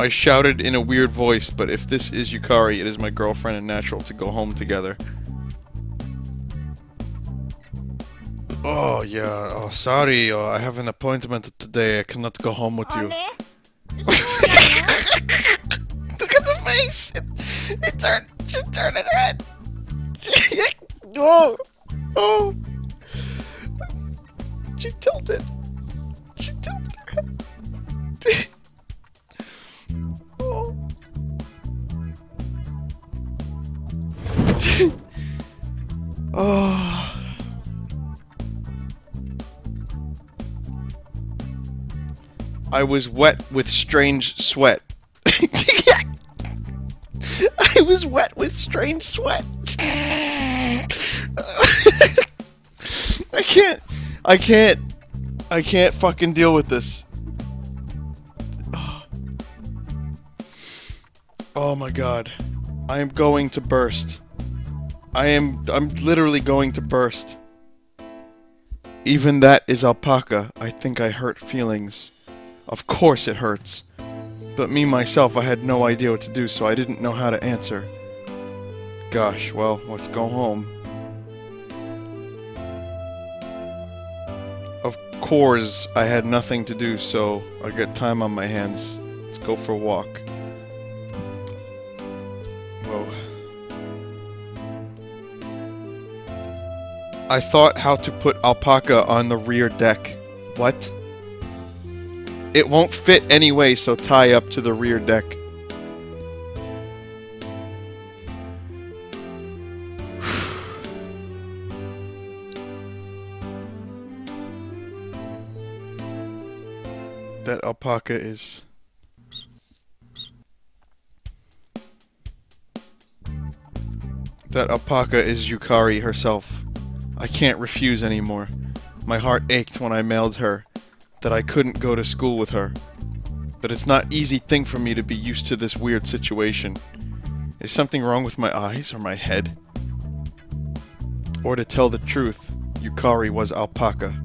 I shouted in a weird voice, but if this is Yukari, it is my girlfriend and natural to go home together. Oh, yeah. Oh, sorry. Oh, I have an appointment today. I cannot go home with you. れ Look at the face! It, it turned, just turned it red! oh! Oh! She tilted. She tilted her head. Oh. I was wet with strange sweat. I was wet with strange sweat. I can't. I can't. I can't fucking deal with this. Oh my god. I am going to burst. I am. I'm literally going to burst. Even that is alpaca. I think I hurt feelings. Of course it hurts. But me myself, I had no idea what to do, so I didn't know how to answer. Gosh, well, let's go home. Of course, I had nothing to do, so I got time on my hands. Let's go for a walk. Whoa. I thought how to put alpaca on the rear deck. What? It won't fit anyway, so tie up to the rear deck. that alpaca is. That alpaca is Yukari herself. I can't refuse anymore. My heart ached when I mailed her that I couldn't go to school with her. But it's not easy thing for me to be used to this weird situation. Is something wrong with my eyes or my head? Or to tell the truth, Yukari was alpaca.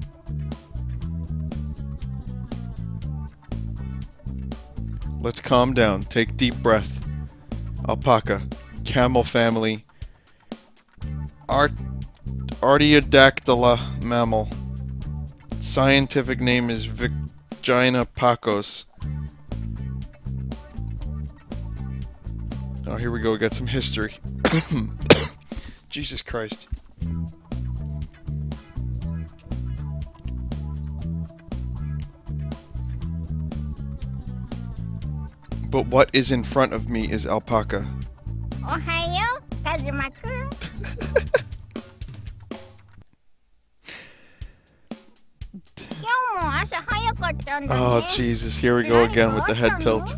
Let's calm down. Take deep breath. Alpaca. Camel family. Art Artiodactyla mammal. Scientific name is Vagina pacos. Oh, here we go. Got some history. Jesus Christ. But what is in front of me is alpaca. おは Oh, Jesus. Here we go again with the head tilt.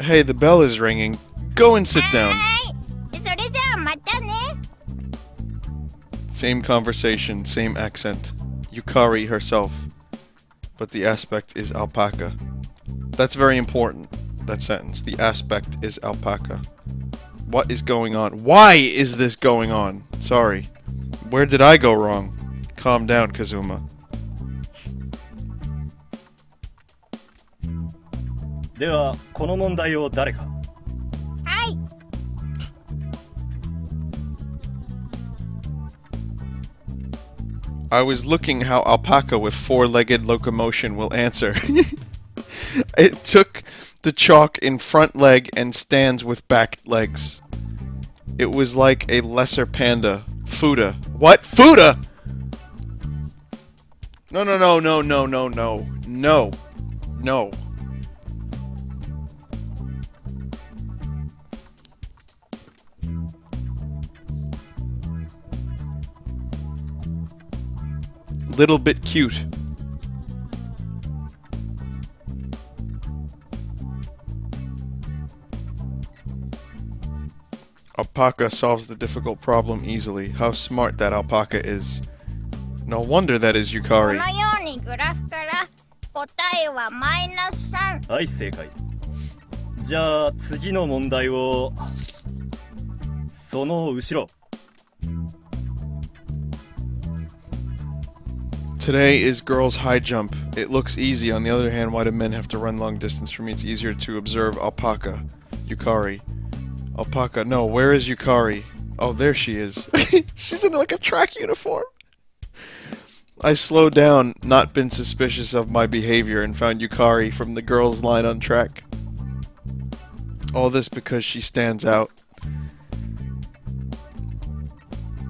Hey, the bell is ringing. Go and sit down. Same conversation, same accent. Yukari herself. But the aspect is alpaca. That's very important, that sentence. The aspect is alpaca. What is going on? Why is this going on? Sorry. Where did I go wrong? Calm down, Kazuma. I was looking how alpaca with four-legged locomotion will answer. it took the chalk in front leg and stands with back legs. It was like a lesser panda. Fuda. What? Fuda? No, no, no, no, no, no, no. No. No. Little bit cute. Alpaca solves the difficult problem easily. How smart that alpaca is. No wonder that is こ Yukari. Today is girls' high jump. It looks easy. On the other hand, why do men have to run long distance? For me, it's easier to observe alpaca. Yukari. Alpaca. No, where is Yukari? Oh, there she is. She's in like a track uniform. I slowed down, not been suspicious of my behavior, and found Yukari from the girls' line on track. All this because she stands out.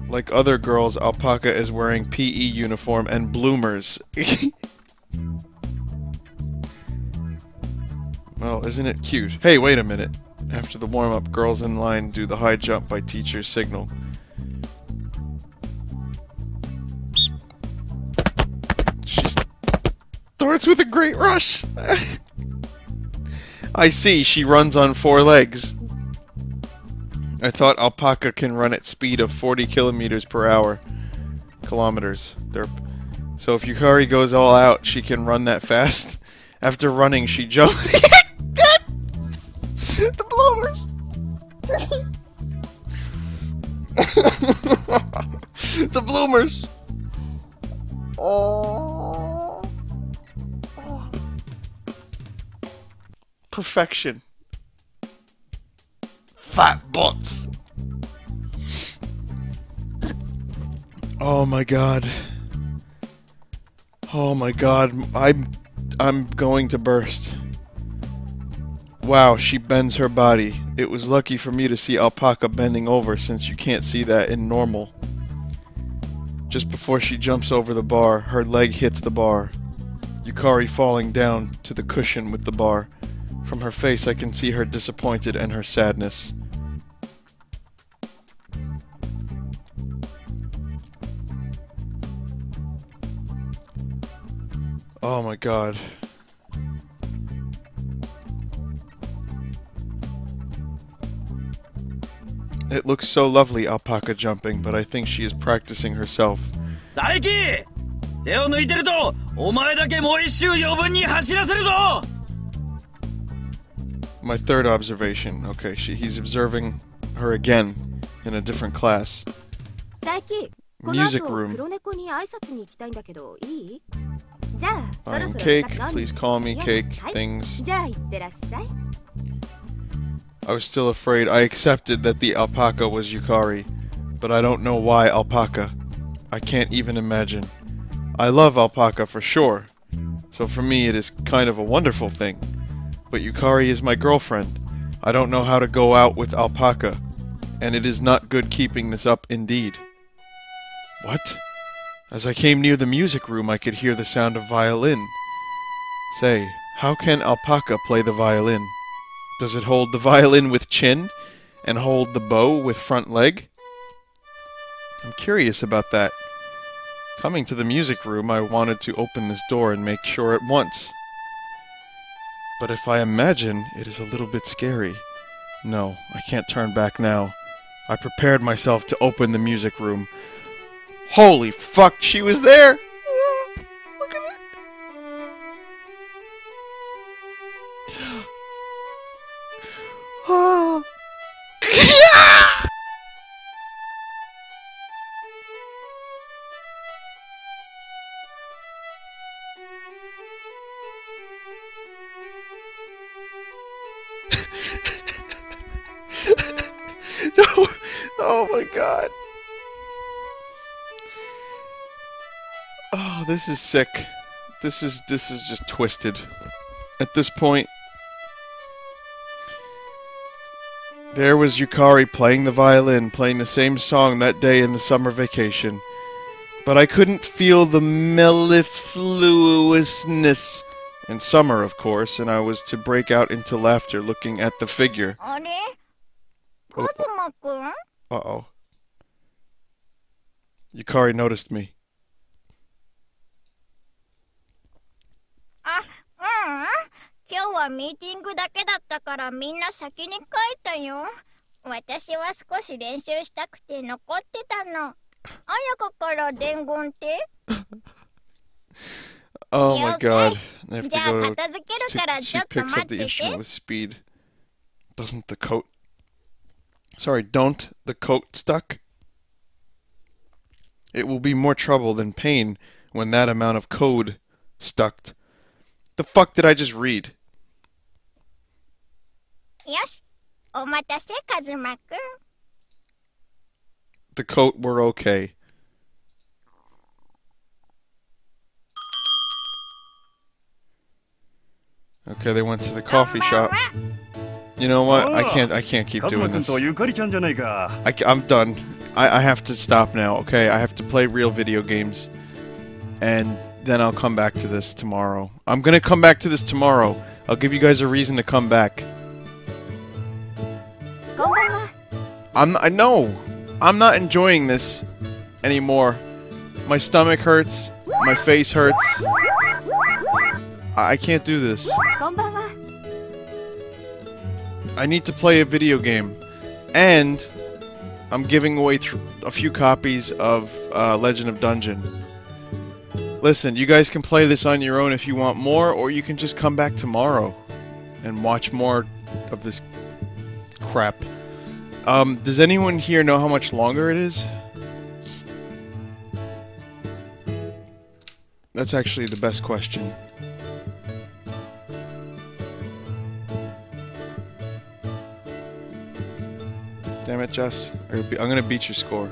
Like other girls, Alpaca is wearing PE uniform and bloomers. well, isn't it cute? Hey, wait a minute. After the warm-up, girls in line do the high jump by teacher's signal. She starts with a great rush. I see, she runs on four legs. I thought alpaca can run at speed of 40 kilometers per hour. Kilometers. So if Yukari goes all out, she can run that fast. After running, she jumps. the blowers. the bloomers. Oh. oh. Perfection. Fat butts. Oh my god. Oh my god. I'm I'm going to burst. Wow, she bends her body. It was lucky for me to see Alpaca bending over since you can't see that in normal. Just before she jumps over the bar, her leg hits the bar. Yukari falling down to the cushion with the bar. From her face, I can see her disappointed and her sadness. Oh my god. It looks so lovely, alpaca jumping, but I think she is practicing herself. 佐伯手を抜いてるとお前だけもう一周余分に走らせるぞ my third observation. Okay, she, he's observing her again in a different class. Music room. Buying cake, please call me, cake, things. I was still afraid. I accepted that the alpaca was Yukari, but I don't know why alpaca. I can't even imagine. I love alpaca for sure, so for me it is kind of a wonderful thing. But Yukari is my girlfriend. I don't know how to go out with alpaca, and it is not good keeping this up indeed. What? As I came near the music room, I could hear the sound of violin. Say, how can alpaca play the violin? Does it hold the violin with chin and hold the bow with front leg? I'm curious about that. Coming to the music room, I wanted to open this door and make sure at once. But if I imagine, it is a little bit scary. No, I can't turn back now. I prepared myself to open the music room. Holy fuck, she was there! Look at it! Ah. Oh my god. Oh, this is sick. This is this is just twisted. At this point, there was Yukari playing the violin, playing the same song that day in the summer vacation. But I couldn't feel the mellifluousness in summer, of course, and I was to break out into laughter looking at the figure. あ れカズマくん Uh oh. Yukari noticed me. あ、ううん。今日はミーティングだけだったからみんな先に帰ったよ。私は少し練習したくて残ってたの。あやかから伝言って。 Oh You my okay? god. I have じ to ゃあ go 片付ける to, から she ちょっと picks 待 up って the て。 instrument with speed. Doesn't the coat Sorry, don't the coat stuck? It will be more trouble than pain when that amount of code stuck. The fuck did I just read? Yes. Omatase, Kazumaku. The coat were okay. Okay, they went to the coffee shop. You know what? I oh. can't. I can't keep doing this. I, am done. I, I have to stop now. Okay, I have to play real video games, and then I'll come back to this tomorrow. I'm gonna come back to this tomorrow. I'll give you guys a reason to come back. I'm. I know. I'm not enjoying this anymore. My stomach hurts. My face hurts. I, I can't do this. I need to play a video game. And I'm giving away a few copies of uh, Legend of Dungeon. Listen, you guys can play this on your own if you want more, or you can just come back tomorrow and watch more of this crap. Um, does anyone here know how much longer it is? That's actually the best question. Jess. I'm gonna beat your score.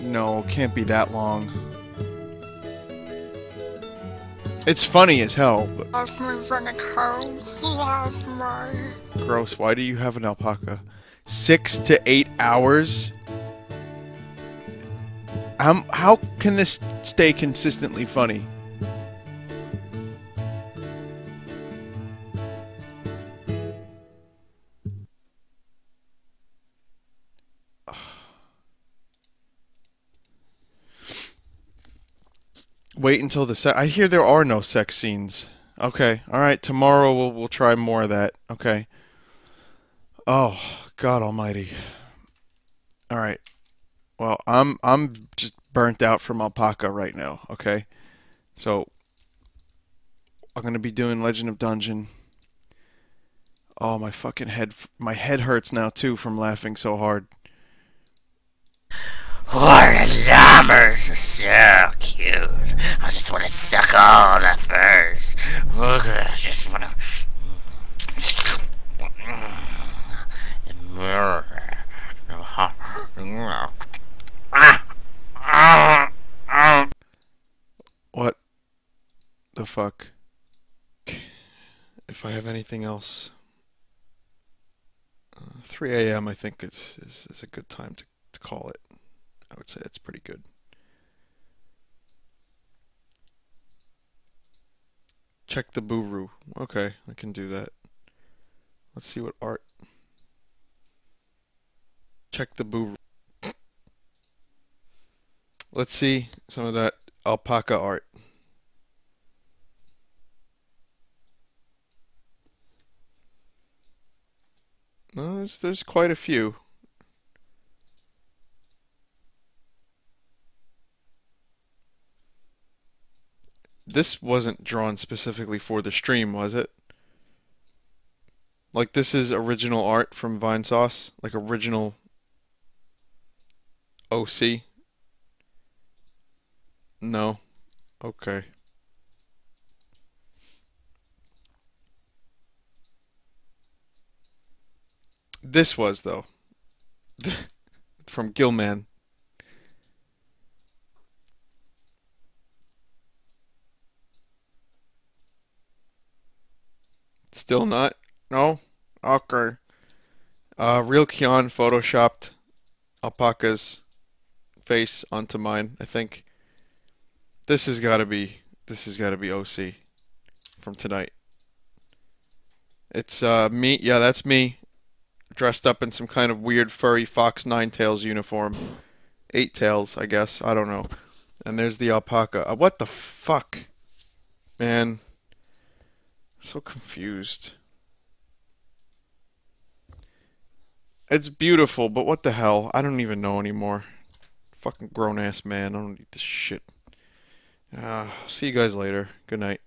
No, can't be that long. It's funny as hell, but Love me, Vinegar. Love me. gross. Why do you have an alpaca? Six to eight hours? Um, how can this stay consistently funny? Wait until the se- I hear there are no sex scenes. Okay, all right. Tomorrow we'll we'll try more of that. Okay. Oh God Almighty. All right. Well, I'm I'm just burnt out from alpaca right now. Okay, so I'm gonna be doing Legend of Dungeon. Oh my fucking head! My head hurts now too from laughing so hard. What numbers are so cute. I just want to suck all the furs. Okay, I just want to. What the fuck? If I have anything else. Uh, 3 a.m. I think is, is, is a good time to, to call it. I would say it's pretty good. Check the Booru. Okay, I can do that. Let's see what art. Check the Booru. Let's see some of that alpaca art. There's, there's quite a few. This wasn't drawn specifically for the stream, was it? Like this is original art from Vinesauce, like original OC. No. Okay. This was though. From Gilman. Still not? No? Okay. Uh, Real Keon photoshopped alpaca's face onto mine, I think. This has got to be this has got to be OC from tonight. It's uh me, yeah, that's me dressed up in some kind of weird furry Fox Nine Tails uniform. Eight Tails, I guess. I don't know. And there's the alpaca. Uh, what the fuck? Man. So confused. It's beautiful, but what the hell? I don't even know anymore. Fucking grown ass man. I don't need this shit. Uh, see you guys later. Good night.